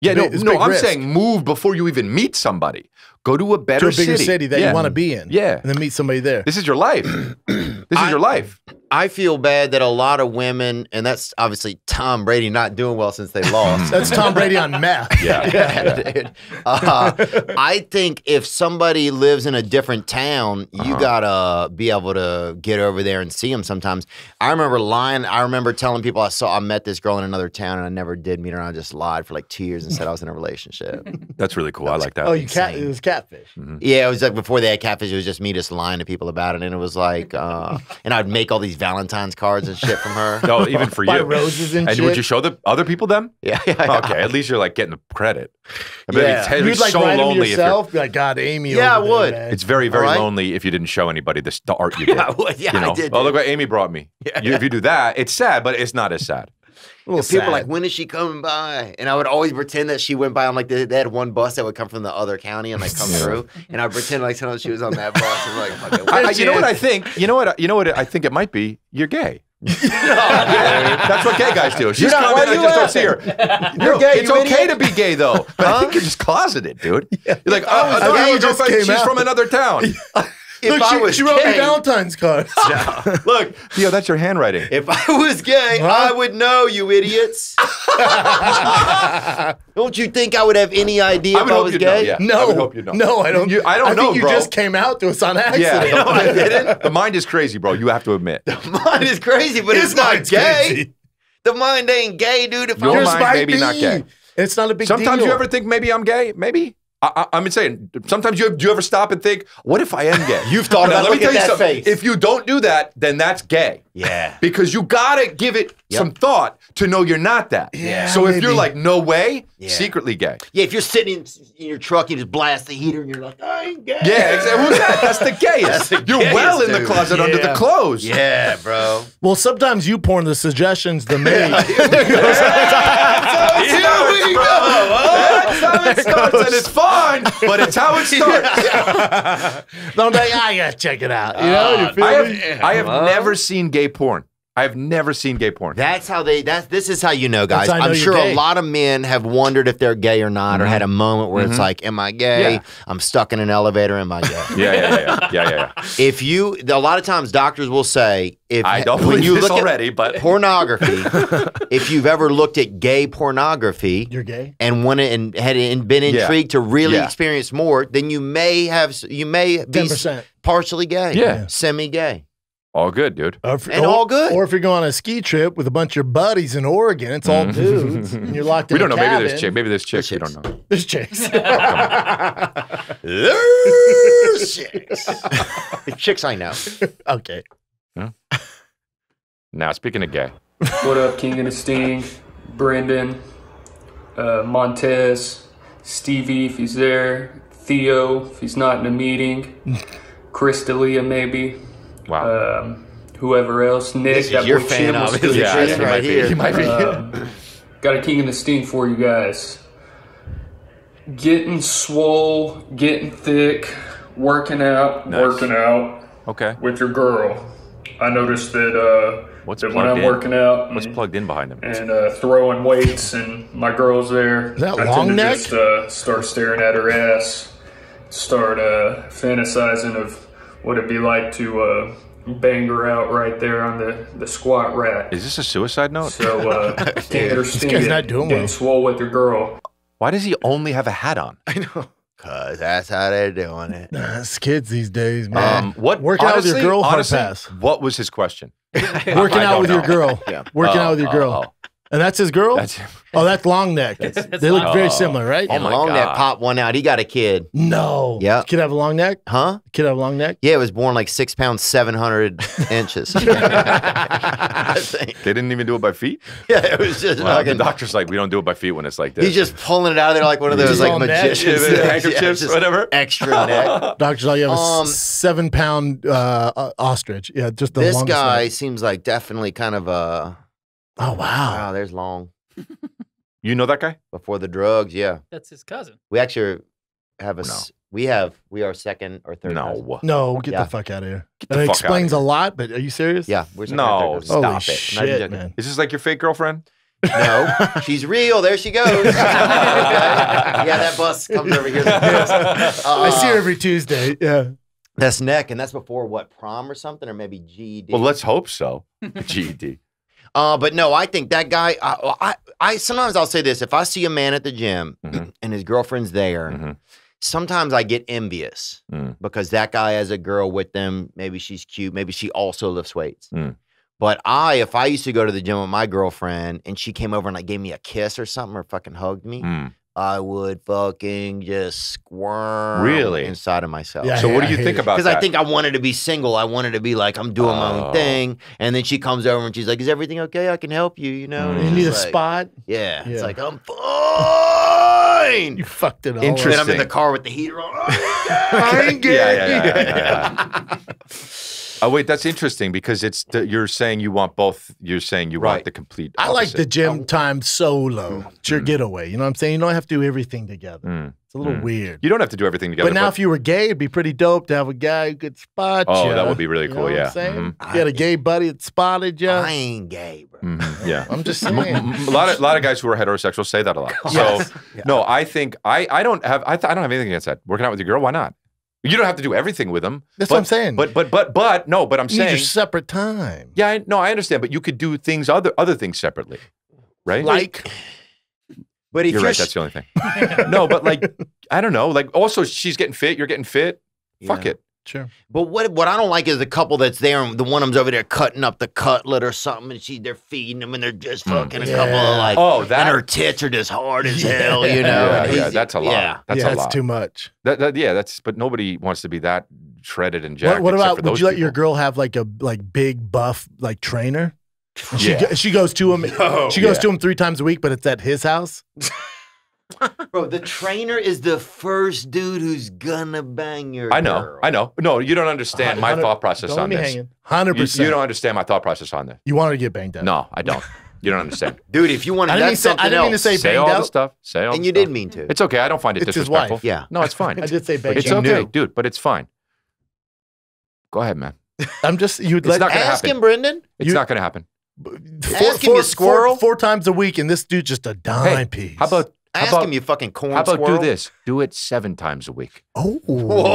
Yeah, It's no, big- it's no. big I'm risk. saying move before you even meet somebody. Go to a better to a bigger city, that Yeah. you want to be in. Yeah. And then meet somebody there. This is your life. this is your life. I feel bad that a lot of women, and that's obviously Tom Brady not doing well since they lost. That's Tom Brady on meth. Yeah. yeah, dude. Uh, I think if somebody lives in a different town, you Uh-huh. gotta be able to get over there and see them. Sometimes I remember lying. I remember telling people I saw I met this girl in another town, and I never did meet her. and I just lied for like two years and said I was in a relationship. That's really cool. I like that. Oh, you cat. It was catfish. Yeah, it was like before they had catfish. It was just me just lying to people about it, and it was like, uh, and I'd make all these Valentine's cards and shit from her. No, even for Buy you. roses and would shit? you show the other people them? Yeah, yeah, yeah. Okay, at least you're like getting the credit. I bet Yeah. it's, it'd be You'd like so write them lonely yourself. if Be like, God, Amy. Yeah, I would. man." you're. It's very, very All right. lonely if you didn't show anybody this, the art you did. Yeah, I would. Yeah, you I did, Oh, look what Amy brought me. You- If you do that, it's sad, but it's not as sad. People sad. are like, when is she coming by? And I would always pretend that she went by on like they, they had one bus that would come from the other county and like come through, and I would pretend like sometimes she was on that bus and like, fucking, I, you know what I think? You know what? You know what I think it might be? You're gay. That's what gay guys do. She's not- coming. I just don't see her. You're No, gay, It's you okay idiot. to be gay though, but I think you're just closeted, dude. You're like, oh, I no, I you have a just came She's out. from another town. If Look, I she, was she wrote me gay, Valentine's card. Look, Theo, that's your handwriting. if I was gay, I would know, you idiots. don't you think I would have any idea I if would I hope was you'd know, gay? yeah. No, I would hope you know. no, I don't. You- I don't I know, think you bro. just came out to us on accident. Yeah, no, I didn't. The mind is crazy, bro. You have to admit. Mine is crazy, but His it's not mind's gay. crazy. The mind ain't gay, dude. If Your I Yours was mind might maybe be. not gay. It's not a big Sometimes deal. you ever think maybe I'm gay? Maybe. I, I, I'm saying. Sometimes you do you ever stop and think, what if I am gay? You've thought Now, about let me it. Tell at you that something. face. If you don't do that, then that's gay. Yeah. Because you gotta give it Yep. some thought to know you're not that. Yeah, So if you're like, no way, Yeah. secretly gay. Yeah, if you're sitting in, in your truck, you just blast the heater, and you're like, I ain't gay. Yeah, exactly. Who's that? That's the gayest. That's the you're gayest, well in the dude. closet under the clothes. Yeah, bro. Well, sometimes you porn the suggestions the maid. Here we go. That's how it starts, and it's fine, but it's how it starts. I'm like, I gotta check it out. You know, uh, you feel I me? have, I have never seen gay porn. I've never seen gay porn. That's how they. That's this is how you know, guys. I know I'm sure gay. a lot of men have wondered if they're gay or not, or Mhm. had a moment where it's Mhm. like, "Am I gay? Yeah. I'm stuck in an elevator. Am I gay?" Yeah, yeah, yeah, yeah, yeah, yeah. yeah. if you, a lot of times doctors will say, if I don't when believe you this look already, at but pornography, if you've ever looked at gay pornography, You're gay. and wanted and had and been Yeah. intrigued to really Yeah. experience more, then you may have you may be Ten s- percent. partially gay, Yeah. semi-gay, all good, dude. and all good. Or if you're going on a ski trip with a bunch of your buddies in Oregon, it's all Mhm. dudes, and you're locked in We don't a know. Maybe there's chick. Maybe there's chicks. We don't know. There's chicks. There's chicks. chicks I know. okay. Now, speaking of gay, What up, King of the Sting? Brendan, uh, Montez, Stevie, if he's there, Theo, if he's not in a meeting, Chris D'Elia, maybe. Wow. Um, whoever else, Nick, This is that your boy fan, Chim was obviously. good Yeah, shit. he Right here. He might be. Um, got a King of the Sting for you guys. Getting swole, getting thick, working out, Nice. working out okay. with your girl. I noticed that uh, What's that when plugged I'm in? working out What's plugged in behind him? and uh, throwing weights, and my girl's there, Is that I long tend to neck? just uh, start staring at her ass, start uh, fantasizing of what it'd be like to uh, bang her out right there on the, the squat rack. Is this a suicide note? So, uh, King of the Sting, guy's not doing well. swole with your girl. Why does he only have a hat on? I know. Cause that's how they're doing it. Nah, it's kids these days, man. Um, what Working out with your girl, hard honestly, pass. What was his question? Working I out don't with your girl. Yeah. Working Oh, out with your oh, girl. oh. And that's his girl? That's him. oh, that's long neck. they look long very similar, right? Oh and my long neck God. popped one out. He got a kid. No. Yeah. Kid have a long neck? Huh? Kid have a long neck? Yeah, it was born like six pounds, seven hundred inches. I think. They didn't even do it by feet. Yeah, it was just Well, the doctor's like, we don't do it by feet when it's like this. He's just pulling it out of there like one of those like magicians. Yeah, the Yeah, handkerchiefs, just whatever. Extra neck. Doctor's all you have a Um, s- seven pound uh, uh, ostrich. Yeah, just the this guy neck. seems like definitely kind of a. Oh, wow. Wow, there's long You know that guy? before the drugs. Yeah, That's his cousin. we actually have a. s- We have we are second or third. cousin. No. No, get Yeah. the fuck out of here. the That fuck outta explains a here. lot, but are you serious? Yeah, we're second No, or third cousin. Holy stop it. Not shit, even joking. man. Is this like your fake girlfriend? No, she's real. There she goes. Okay. Yeah, that bus comes over here. I see her Uh, every Tuesday. Yeah. That's neck, and that's before what prom or something, or maybe GED. Well, let's hope so. GED. Uh, but no, I think that guy. I, I, I sometimes I'll say this: if I see a man at the gym Mhm. and his girlfriend's there, Mhm. sometimes I get envious Mm. because that guy has a girl with them. Maybe she's cute. Maybe she also lifts weights. Mm. But I, if I used to go to the gym with my girlfriend and she came over and like gave me a kiss or something or fucking hugged me, Mm. I would fucking just squirm Really? inside of myself. Yeah, So what do you hate think it. about Because? I think I wanted to be single. I wanted to be like, I'm doing my Oh. own thing. And then she comes over and she's like, Is everything okay? I can help you, you know? Mm. And You it's need a like- spot. Yeah. It's like, I'm fine. You fucked it all. Interesting. Then I'm in the car with the heater on. I ain't gay. Yeah, yeah, yeah, yeah, yeah. Oh wait, that's interesting because it's the, you're saying you want both. You're saying you want the complete. I like the opposite. gym time solo. It's your getaway. You know what I'm saying? You don't have to do everything together. Mm. It's a little Mm. weird. You don't have to do everything together. but now, if you were gay, it'd be pretty dope to have a guy who could spot Oh, you. Oh, that would be really You cool, know what yeah. I'm saying? Mhm. You had a gay buddy that spotted you. I ain't gay, bro. Mhm, yeah. I'm just saying. m- a lot of a lot of guys who are heterosexual say that a lot. So no, I think I I don't have I, th- I don't have anything against that. Working out with your girl, why not? You don't have to do everything with them. That's but, what I'm saying. But but but but no, but I'm you need saying your separate time. yeah, I, no, I understand. But you could do things other other things separately, right? Like, But if you're you're, right. That's the only thing. no, but like I don't know. Like also, she's getting fit. You're getting fit. Fuck it. Sure. But what what I don't like is the couple that's there and the one of them's over there cutting up the cutlet or something and she they're feeding them and they're just mm. fucking a couple of like Oh, that- and her tits are just hard as hell, you know. Yeah, yeah, that's a lot. Yeah. That's yeah, a it's lot. too much. That, that, yeah, that's. But nobody wants to be that shredded and jacked. What, what about for would those you let your girl have like a like big buff like trainer? And She, Yeah. she goes to him. No. she goes Yeah. to him three times a week, but it's at his house. Bro, the trainer is the first dude who's gonna bang your I know, girl. I know. No, you don't understand my thought process don't on let me this. hanging. Hundred percent. you don't understand my thought process on this. You want her to get banged up? No, I don't. You don't understand. Dude, if you want to, I didn't, mean that's to say, I didn't mean to else. say say banged all the up. stuff. Say all and the you stuff. did mean to. It's okay. I don't find it It's his disrespectful. wife. Yeah. No, it's fine. I did say banged it's you okay, knew. dude. But it's fine. Go ahead, man. I'm just you. It's not going to Ask happen. him, Brendan. It's You- not going to happen. Ask him, you squirrel. Four, four times a week, and this dude just a dime Hey, piece. how about how Ask about, him, you fucking corn How about squirrel. do this? Do it seven times a week. Oh,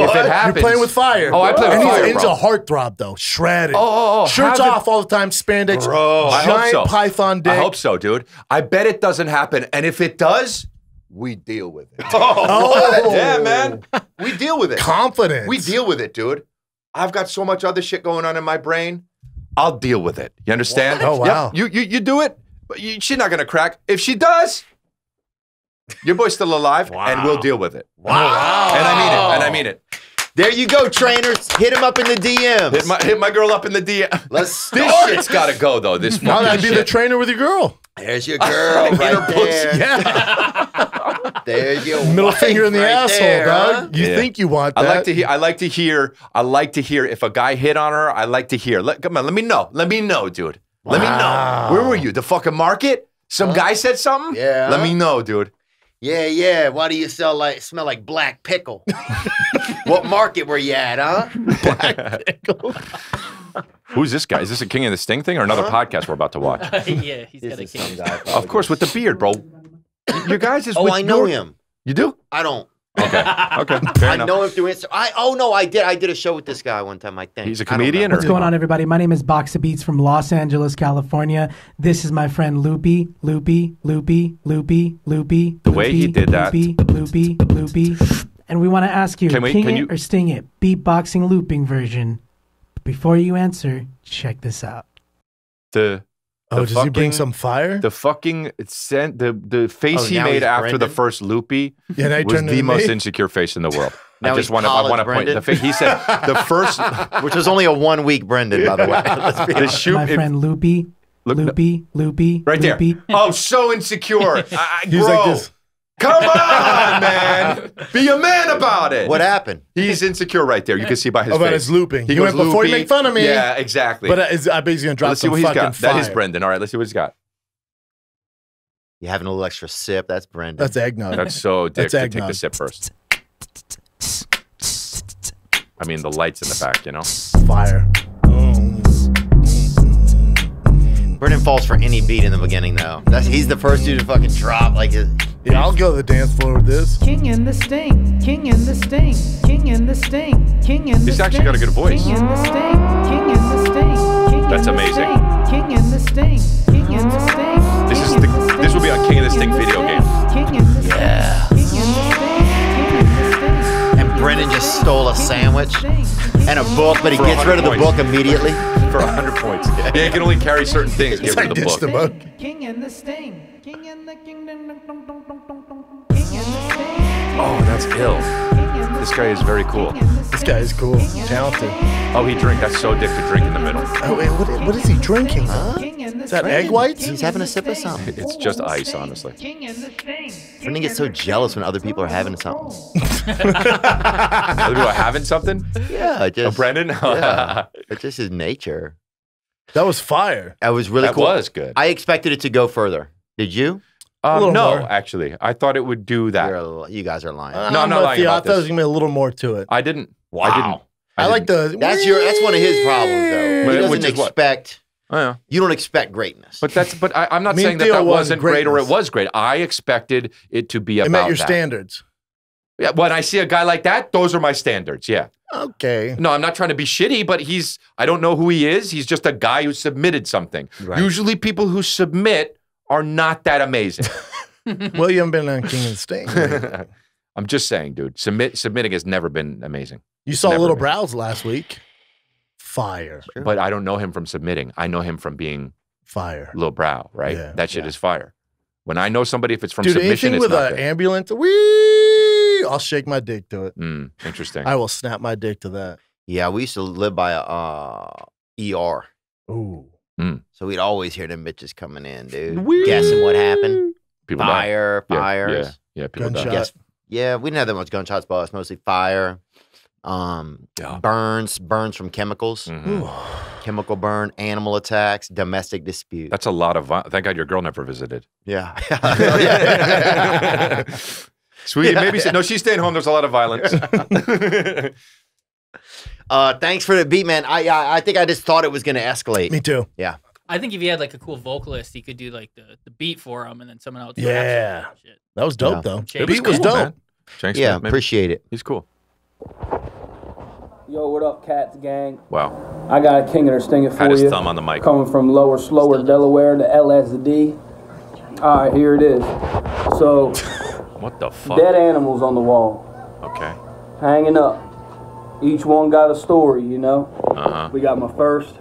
If it happens, You're playing with fire. Oh, I play with and fire, he's into bro. heartthrob though, shredded. Oh, oh, oh, shirts have it- off all the time, spandex, Bro. I hope giant so. python dick. I hope so, dude. I bet it doesn't happen, and if it does, we deal with it. Oh, oh. yeah, man, we deal with it. Confidence. We deal with it, dude. I've got so much other shit going on in my brain. I'll deal with it. You understand? What? Oh, Yep. wow. You you you do it, but you, she's not gonna crack. If she does, your boy's still alive, and we'll deal with it. Wow. And I mean it. And I mean it. There you go, trainers. Hit him up in the DMs. Hit my hit my girl up in the DM. Let's This start shit's it. got to go though. This Now fucking that'd be the trainer with your girl. There's your girl Get right pussy. there. Yeah, There's your middle wife finger in the right asshole, there, dog. huh? You Yeah. think you want that? I like to hear. I like to hear. I like to hear if a guy hit on her. I like to hear. Let, come on, let me know. Let me know, dude. Let me know. Where were you? The fucking market? Some guy said something. Yeah. Let me know, dude. Yeah, yeah. Why do you sell like smell like black pickle? what market were you at, huh? Black pickle. Who's this guy? Is this a King of the Sting thing or another podcast we're about to watch? yeah, he's got a king. of course, with the beard, bro. Your guys is. Oh, with I know your- him. You do? I don't. Okay. Okay. Fair I enough. know him through Instagram. I oh no, I did. I did a show with this guy one time. I think He's a comedian, What's going on, everybody? My name is Box of Beats from Los Angeles, California. This is my friend Loopy, Loopy, Loopy, Loopy, Loopy. The way he Loopy, did that. Loopy, Loopy, Loopy. And we want to ask you, Can we- king can it you- or sting it? Beatboxing looping version. Before you answer, check this out. The. Oh, the does he bring some fire? The fucking sent the the face Oh, he made he's after the first loopy Yeah, now was turned the most me. insecure face in the world. I Now just he's want to I college want to point the face. He said the first which was only a one week Brendan, by the way. The shoot my it- friend Loopy, Look- Loopy, Loopy, right there. Oh, so insecure. I, I- He's bro, like this. Come on, man. Be a man about it. What happened? He's insecure right there. You can see by his About face. his looping. He He goes went before you make fun of me. Yeah, exactly. But uh, is, I bet he's gonna drop let's see some what he's fucking got. fire. That is Brendan. All right, let's see what he's got. You having a little extra sip? That's Brendan. That's eggnog. That's so dick That's to take the sip first. I mean, the lights in the back, you know. fire. Brendan falls for any beat in the beginning, though. That's he's the first dude to fucking drop like his. Yeah, I'll go to the dance floor with this. King in the sting, king in the sting, king in the sting, king in the He's actually got a good voice. King in the sting, king in the sting, king That's in the amazing. sting, king in the sting, king in the sting. This is the this will be on King of the Sting video game. King in the sting, Yeah. king in the sting, king in the sting. And Brendan just stole a sandwich and a book, but he gets rid of the 100 book immediately. For 100 points. Yeah, he can only carry certain things. Get It's rid of the book. the book. King in the sting, king in the king, ding, ding, dong, dong, dong, dong, dong, dong. king in the sting. Oh, that's ill. King in the This guy is very cool. This guy is cool, talented. Oh, he drink. That's so dick to drink in the middle. Oh, wait, what, what is he drinking? Is that egg whites? He's having a sip of something. It's just ice, honestly. King in the sting. Brendan gets so jealous when other people are having something. Other people are having something. Yeah, it Oh, just Brendan. yeah, it's just his nature. That was fire. That was really That cool. That was good. I expected it to go further. Did you? Um, no, more. actually, I thought it would do that. You're a- you guys are lying. No, I'm not lying you. I thought there was gonna be a little more to it. I didn't. Wow. I didn't. I, like the. That's your. That's one of his problems, though. But he doesn't is expect. Oh, yeah. You don't expect greatness. But that's. But I, I'm not saying and that Theo that wasn't great or it was great. I expected it to be It about met your that. standards. Yeah. When I see a guy like that, those are my standards. Yeah. Okay. No, I'm not trying to be shitty, but he's. I don't know who he is. He's just a guy who submitted something. Right. Usually, people who submit are not that amazing. well, you haven't been on King of the Sting. I'm just saying, dude. Submit submitting has never been amazing. You saw never Little been. Brows last week. Fire. But I don't know him from submitting. I know him from being Fire. Little Brow, right? Yeah, that shit yeah. is fire. When I know somebody, if it's from Dude, submission, anything it's with not an good. ambulance, wee, I'll shake my dick to it. Mm, interesting. I will snap my dick to that. yeah, we used to live by a uh, ER, Ooh. So we'd always hear them bitches coming in, dude, guessing what happened. People. Fire, Yeah, fires. Yeah, yeah, people Gunshot. die. Guess, yeah, we didn't have that much gunshots, but it's mostly fire. Um, Yeah. burns, burns from chemicals, Mhm. chemical burn, animal attacks, domestic dispute. That's a lot of. vi- Thank God your girl never visited. yeah. Sweetie, Yeah, maybe yeah. no. She's staying home. There's a lot of violence. Uh, thanks for the beat, man. I, I I think I just thought it was gonna escalate. Me too. Yeah. I think if you had like a cool vocalist, he could do like the, the beat for him, and then someone else. raps it. Yeah. That was dope Yeah. though. It Beat was cool, dope. man. Jenks Yeah, Smith, man. appreciate it. He's cool. Yo, what up, KATS Gang? Wow. I got a king of the stinger for Had his you. thumb on the mic. Coming from lower, slower Delaware to LSD. All right, here it is. So, What the fuck? dead animals on the wall, Okay. hanging up. Each one got a story, you know. Uh huh. We got my first,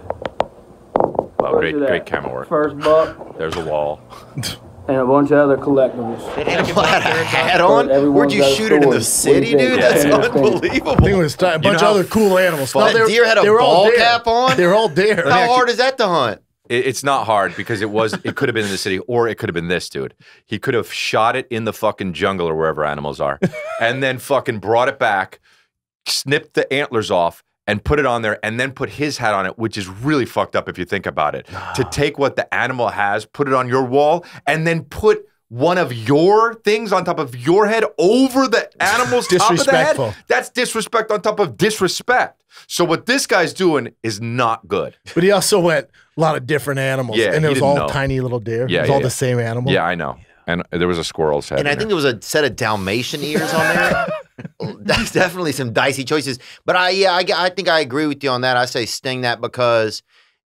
Wow, great, great camera work. first buck, There's a wall. and a bunch of other collectibles. That animal had a hat on. Where'd you shoot it in the story. What do city, you think? dude? That's Yeah. unbelievable. I think it was a bunch know of other cool animals. That deer had a they were all ball cap on? They were all there. How hard is that to hunt? It's not hard because it was. It could have been in the city, or it could have been this dude. He could have shot it in the fucking jungle or wherever animals are, and then fucking brought it back, snipped the antlers off, and put it on there, and then put his hat on it, which is really fucked up if you think about it. to take what the animal has, put it on your wall, and then put one of your things on top of your head over the animal's top of the head. That's disrespect on top of disrespect. So what this guy's doing is not good. But he also went a lot of different animals. Yeah, and it was all know. tiny little deer. Yeah, it was yeah, all yeah. the same animal. Yeah, I know. And there was a squirrel's head. And in I think there. there was a set of Dalmatian ears on there. Oh, that's definitely some dicey choices. But I, yeah, I, I think I agree with you on that. I say sting that because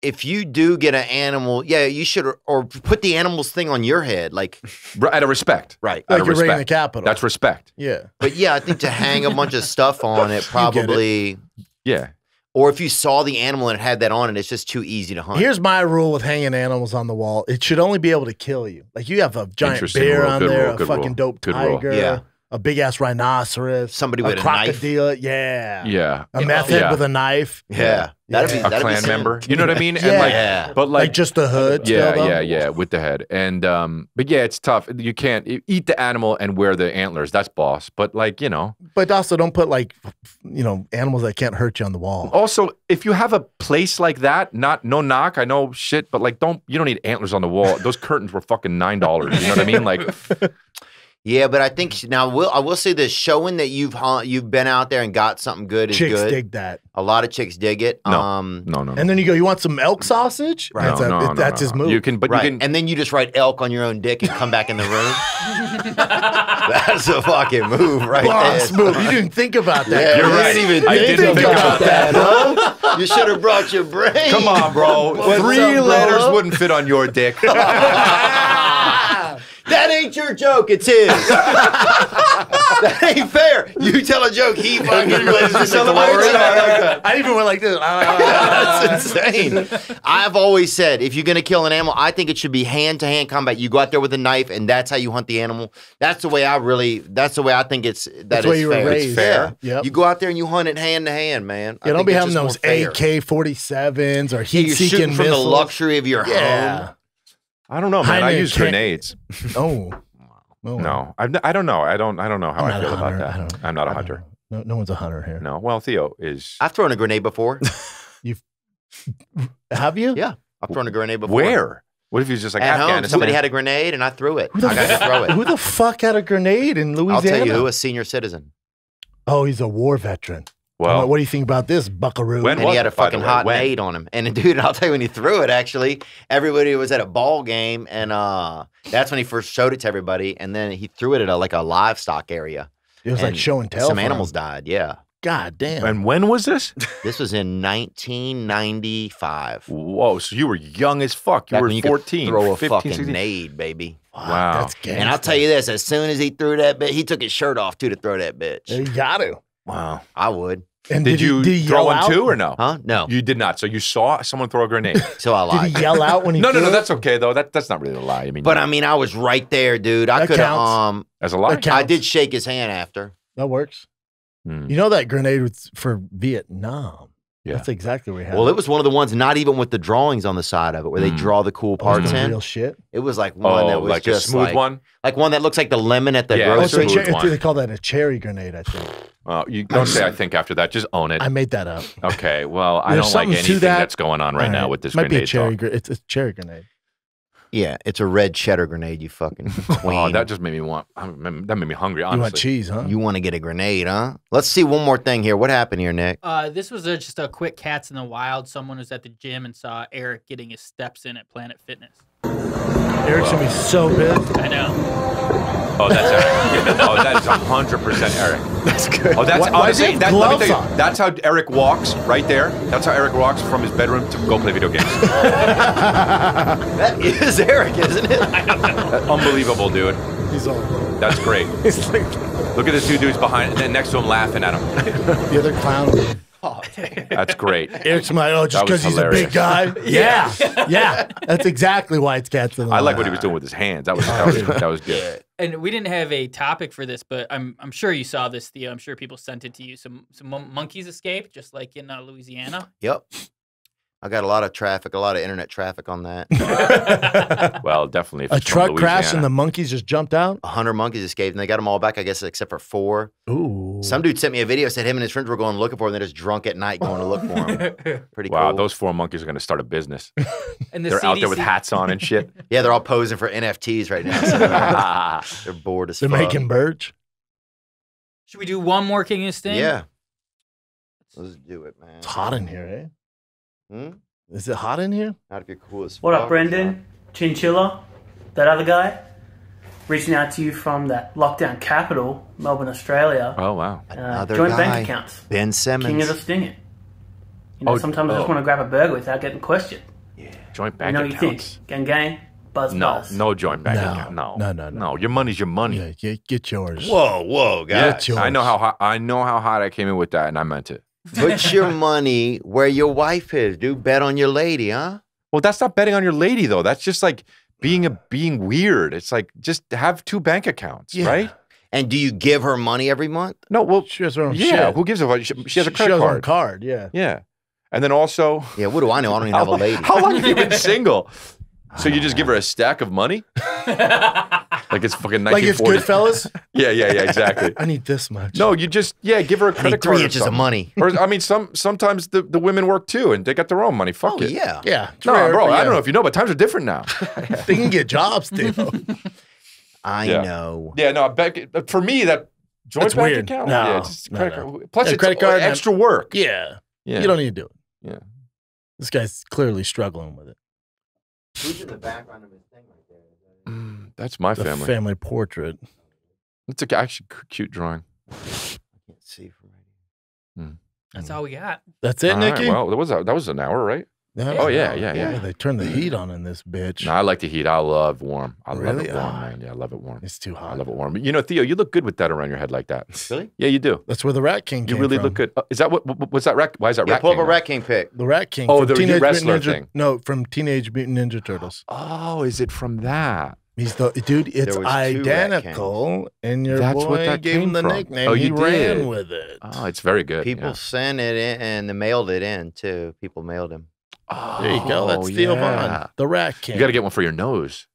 if you do get an animal, yeah, you should or put the animal's thing on your head, like out of respect, right? Like Out you're raiding respect. the capital. That's respect. Yeah. But yeah, I think to hang a bunch of stuff on it probably, Yeah. or if you saw the animal and it had that on it, it's just too easy to hunt. Here's my rule with hanging animals on the wall. It should only be able to kill you. Like you have a giant bear rule. on there, rule. a fucking rule. dope Good rule. tiger, Yeah. A big ass rhinoceros, Somebody with a knife. crocodile. Yeah. Yeah. A meth head Yeah. with a knife. Yeah. That'd be- a that'd be clan sin. member. You know what I mean? Yeah. And like, Yeah. but like, Like just the hood. yeah, still, yeah, yeah, with the head. And um, but yeah, it's tough. You can't eat the animal and wear the antlers. That's boss. But like, you know, But also don't put like you know, animals that can't hurt you on the wall. also if you have a place like that, not no knock, I know shit, but like, don't you don't need antlers on the wall. Those curtains were fucking nine dollars. You know what I mean? Like, Yeah, but I think now will I will say this: showing that you've hunt, you've been out there and got something good is Chicks good. dig that. A lot of chicks dig it. No. Um, no, no, no. And then you go, you want some elk sausage? Right. That's, No, a- no, it- no, that's no, his no. move. You can, but right, you can. and then you just write elk on your own dick and come back in the room. That's a fucking move, right Boss there. move. You didn't think about that. Yeah, You're right. didn't even I didn't think about, about that, huh? You should have brought your brain. Come on, bro. Three up, bro? letters wouldn't fit on your dick. That ain't your joke, it's his. that ain't fair. You tell a joke, he fucking lives to celebrate. I even went like this. Ah. That's insane. I've always said if you're gonna kill an animal, I think it should be hand to hand combat. You go out there with a knife, and that's how you hunt the animal. That's the way I really. That's the way I think it's. That That's the way is you were fair. raised. It's fair. Yeah. Yep. You go out there and you hunt it hand to hand, man. I Yeah, don't think be it's having those. AK 47s or Yeah, heat you're seeking shooting from the luxury of your Yeah. home. I don't know, man. I Heinrich use can't- grenades. Oh. Oh. No, I'm, I don't know. I don't. I don't know how I'm I feel about hunter. I that. don't- I'm not a I don't hunter. No, no one's a hunter here. No. Well, Theo is. I've thrown a grenade before. You've you? yeah, I've thrown a grenade before. Where? What if he was just like At home, somebody had a grenade and I threw it. Who the, I got to throw it. who the fuck had a grenade in Louisiana? I'll tell you who, a senior citizen. Oh, he's a war veteran. Well, what do you think about this, Buckaroo? When and was he had it, a fucking way? hot When? nade on him. And dude, I'll tell you when he threw it. Actually, everybody was at a ball game, and uh, that's when he first showed it to everybody. And then he threw it at a, like a livestock area. It was like show and tell. Some animals him. died. Yeah, God damn. And when was this? this was in 1995. Whoa! So you were young as fuck. You Back were when you could 14, throw a 15, fucking 16. nade, baby. Wow. That's gangster. And I'll tell you this: as soon as he threw that bitch, he took his shirt off too to throw that bitch. You got to. Wow. I would, And Did, he- you did he throw one out? too or no? huh? No. You did not. So you saw someone throw a grenade. So I lied. Did he yell out when he no, no, threw no. it? That's okay though. That that's not really a lie. I mean, But I mean, I was right there, dude. I could have. counts. Um, as a lie. That. I did shake his hand after. That works. Hmm. You know that grenade was for Vietnam. Yeah. That's exactly what he had Well, it was one of the ones, not even with the drawings on the side of it, where they Mm. draw the cool Oh, parts the in. real shit. It was like one Oh, that was like a just smooth like, one. like one that looks like the lemon at the Yeah, Oh, it's a grocery. smooth cher- one. they call that a cherry grenade, I think. Well, you don't say I think after that. Just own it. I made that up. Okay. Well, I There's don't like something to anything that. that's going on right All now with this Might be a grenade cherry. talk. gre- It's a cherry grenade. Yeah, it's a red cheddar grenade. You fucking queen. Oh, that just made me want. That made me hungry. Honestly, you want cheese, huh? You want to get a grenade, huh? Let's see one more thing here. What happened here, Nick? Uh, this was a, just a quick KATS in the wild. Someone was at the gym and saw Eric getting his steps in at Planet Fitness. Eric's gonna be so pissed. I know. Oh, that's Eric. oh, that is hundred percent Eric. That's good. Oh, that's Why- why does honestly. That, let me gloves tell you, on? that's how Eric walks right there. That's how Eric walks from his bedroom to go play video games. that is Eric, isn't it? That- unbelievable, dude. He's all. That's great. He's like Look at the two dudes behind, and then next to him laughing at him. the other clown. That's great. Eric's my oh, just because he's a big guy. Yeah, yeah. That's exactly why it's KATS in the I like what he was doing with his hands. That was that was, that was good. And we didn't have a topic for this, but I'm I'm sure you saw this, Theo. I'm sure people sent it to you. Some some monkeys escaped, just like in uh, Louisiana. Yep. I got a lot of traffic, a lot of internet traffic on that. Well, definitely. if A truck crashed and the monkeys just jumped out. A hundred monkeys escaped, and they got them all back, I guess, except for four. Ooh. Some dude sent me a video, said him and his friends were going looking for him. They're just drunk at night going to look for him. Pretty Wow, cool. those four monkeys are going to start a business. And the They're out there with hats on and shit. yeah, they're all posing for NFTs right now. so they're, they're bored as They're fuck. making birch. Should we do one more King of Sting? Yeah. Let's do it, man. It's hot in here, eh? Hmm? Is it hot in here? Not if you're cool as What up, Brendan? Chinchilla, that other guy, reaching out to you from that lockdown capital, Melbourne, Australia. Oh wow. Uh, Another joint guy. bank accounts. Ben Simmons. King of the Stinging. You know, Oh, sometimes I oh. just want to grab a burger without getting questioned. Yeah, Joint You bank know what you accounts. think? Gang, gang, buzz, No, buzz. no joint bank No, account. No, no, no, no. no. Your money's your money. Yeah, get, get yours. Whoa, whoa, Yeah, guys. yours. I know how hot. I know how hot I came in with that, and I meant it. Put your money where your wife is, dude. Bet on your lady, huh? Well, that's not betting on your lady though. That's just like being a being weird. It's like just have two bank accounts, Yeah. right? And do you give her money every month? No, well, She has her own yeah. shit. Who gives a fuck? She, she has a She credit has her own card. card, yeah. Yeah, and then also, Yeah, what do I know? I don't even how, have a lady. how long have you been single? So you just give her a stack of money? like it's fucking Like it's 1940. Goodfellas? Yeah, yeah, yeah, exactly. I need this much. No, you just yeah, give her a credit need card. three or inches of money. Or I mean, some sometimes the, the women work too, and they got their own money. Oh, Fuck Oh, it. yeah. Yeah. No, rare, bro, but I don't know if you know, but times are different now. They can get jobs, too. I Yeah. know. yeah, no, back, for me that joint That's bank weird. account. No, yeah, just no, credit no. card. Plus, Yeah, it's credit card and- extra work. yeah. Yeah, You don't need to do it. Yeah. This guy's clearly struggling with it. Who's in the background of his thing right there? Mm, that's my The family. family portrait. It's a actually cute drawing. I can't see from right here. That's all we got. That's it, All right, Nikki? well, that was a, that was an hour, right? Yeah. Oh yeah, yeah, yeah. They turned the heat on in this bitch. No, I like the heat. I love warm. I love it warm, Ah. man. Yeah, I love it warm. It's too hot. I love it warm. You know, Theo, you look good with that around your head like that. Really? Yeah, you do. That's where the Rat King came. You came really from. look good. Uh, is that what? what- What's that? Rat, why is that Yeah, rat? pull up King a now? Rat King pic. The Rat King. Oh, from the Teenage wrestler Mutant Ninja, thing. No, from Teenage Mutant Ninja Turtles. Oh, is it from that? He's the dude. It's There was two Rat identical, and your That's boy what that gave him the from. nickname. Oh, he you ran did. with it. Oh, it's very good. People yeah. sent it in and they mailed it in too. People mailed him. There you go. That's Oh, Theo yeah. Vaughn, the Rat King. You got to get one for your nose.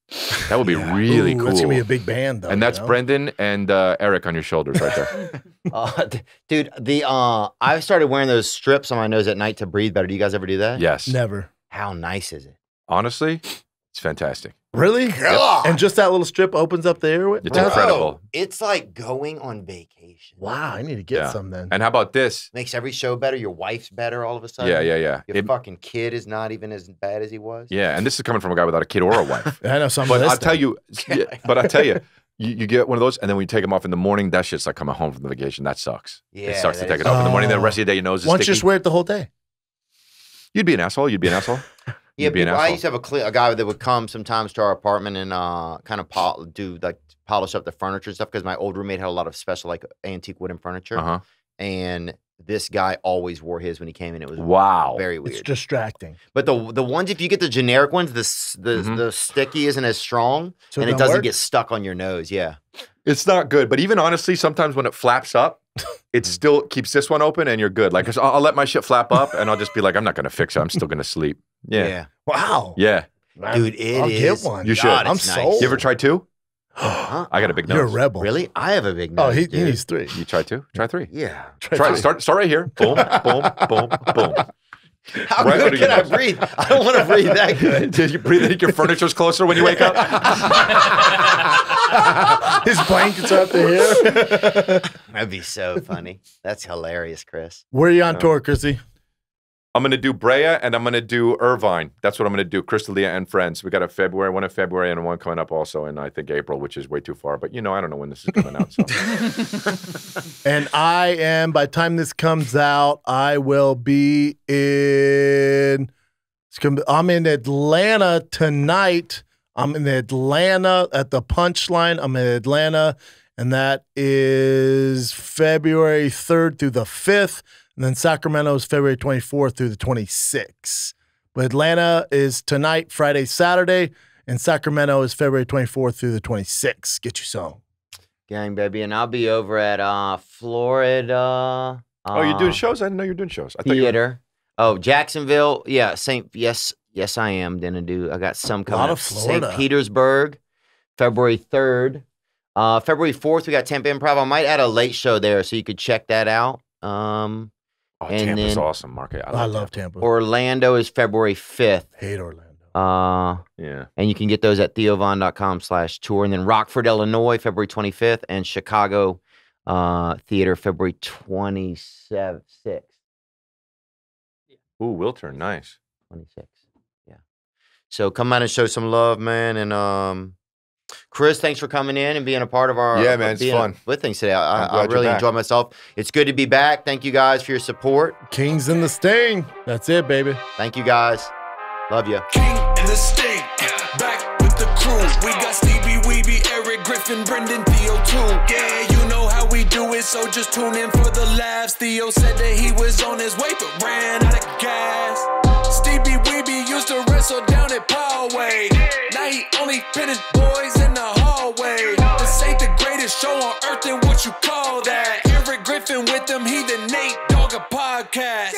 That would be really Ooh, cool. That's gonna be a big band, though. and that's you know? Brendan and uh, Eric on your shoulders right there. Uh, d- dude, the uh, I started wearing those strips on my nose at night to breathe better. Do you guys ever do that? yes. Never. How nice is it? Honestly, it's fantastic. Really? God. And just that little strip opens up the airway. It's incredible. It's like going on vacation. Wow, I need to get Yeah. some then. And how about this? Makes every show better. Your wife's better all of a sudden. Yeah, yeah, yeah. Your It- fucking kid is not even as bad as he was. yeah, and this is coming from a guy without a kid or a wife. I know some. but I'll tell you, yeah, but I tell you, you, you get one of those, and then when you take them off in the morning, that shit's like coming home from the vacation. That sucks. Yeah, it sucks to that take is- it off in the morning. Then the Oh. rest of the day, your nose is Why don't you sticky. just wear it the whole day? You'd be an asshole. You'd be an asshole. Yeah, You'd be people, I used to have a, cle a guy that would come sometimes to our apartment and uh, kind of pol- do like polish up the furniture and stuff because my old roommate had a lot of special like antique wooden furniture, Uh-huh. and this guy always wore his when he came in. It was Wow. very weird. It's distracting. but the the ones if you get the generic ones, the s- the Mhm. the sticky isn't as strong, So and it doesn't work? get stuck on your nose. Yeah, It's not good, but even honestly, sometimes when it flaps up, it still keeps this one open, and you're good. Like, I'll, I'll let my shit flap up, and I'll just be like, I'm not gonna fix it. I'm still gonna sleep. Yeah, yeah. Wow. Yeah. Dude, it I'll is. get one. You should. God, I'm it's nice. sold. You ever tried two? I got a big nose. You're a rebel. Really, I have a big nose. Oh, he, he dude. needs three. You try two? Try three. Yeah. Try. Start. Start right here. Boom. boom. Boom. Boom. How Right, what good do you can I know? breathe? I don't want to breathe that good. Did you breathe think your furniture's closer when you wake up? His blankets up to here. That'd be so funny. That's hilarious, Chris. Where are you on No. tour, Chrissy? I'm gonna do Brea and I'm gonna do Irvine. That's what I'm gonna do. Chris D'Elia and friends. We got a February, one in February, and one coming up also in I think April, which is way too far. But you know, I don't know when this is coming out. So And I am, by the time this comes out, I will be in. it's gonna be- I'm in Atlanta tonight. I'm in Atlanta at the Punchline. I'm in Atlanta, and that is February 3rd through the 5th. And then Sacramento is February 24th through the 26th. But Atlanta is tonight, Friday, Saturday, and Sacramento is February 24th through the 26th. Get you some. Gang, baby. And I'll be over at uh, Florida. Oh, you're doing uh, shows? I didn't know you were doing shows. I thought you were- theater. Oh, Jacksonville. Yeah, St. Yes, yes, I am. Gonna do. I got some coming A Lot up. of Florida. St. Petersburg, February third. Uh, February fourth, we got Tampa Improv. I might add a late show there, so you could check that out. Um, Oh, and Tampa's then awesome, Mark. I, I like love Tampa. Orlando is February fifth. Hate Orlando. Uh, Yeah. and you can get those at theovon.com slash tour. And then Rockford, Illinois, February 25th, and Chicago uh, Theater, February 26th. Ooh, Wiltern, nice. 26. Yeah. So come out and show some love, man. And um, Chris, thanks for coming in and being a part of our Yeah, uh, man, it's fun. with things today. I, I'm I, I glad you're really back. enjoyed myself. It's good to be back. Thank you guys for your support. Kings and the Sting. That's it, baby. Thank you guys. Love you. and the sting. Back with the crew. We got Steebee Weebee, Eric Griffin, Brendan Theo too. Yeah, you know how we do it, so just tune in for the laughs. Theo said that he was on his way, but ran out of gas. Steebee Weebee used to wrestle down at Poway. Now he only pin his boys in the hallway. This ain't the greatest show on earth, then what you call that? Eric Griffin with him, he the Nate Dogg of podcast.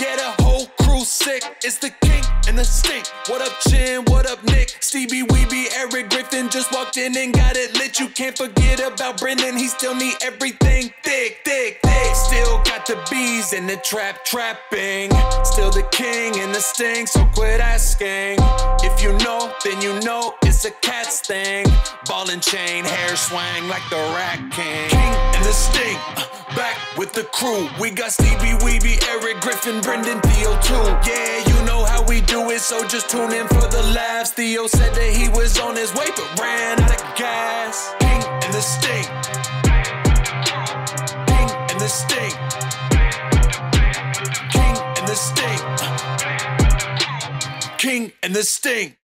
Yeah, the whole crew sick. It's the king the stink. What up, Chin? What up, Nick? Steebee Weebee, Eric Griffin just walked in and got it lit. You can't forget about Brendan. He still need everything thick, thick, thick. Still got the bees in the trap trapping. Still the king in the sting. So quit asking. If you know, then you know it's a cat's thing. Ball and chain, hair swang like the Rat King. King and the sting. uh, Back with the crew. We got Steebee Weebee, Eric Griffin, Brendan Theo too. Yeah, you know how we do it, so just tune in for the laughs. Theo said that he was on his way, but ran out of gas. King and the sting. King and the sting. King and the sting. King and the sting.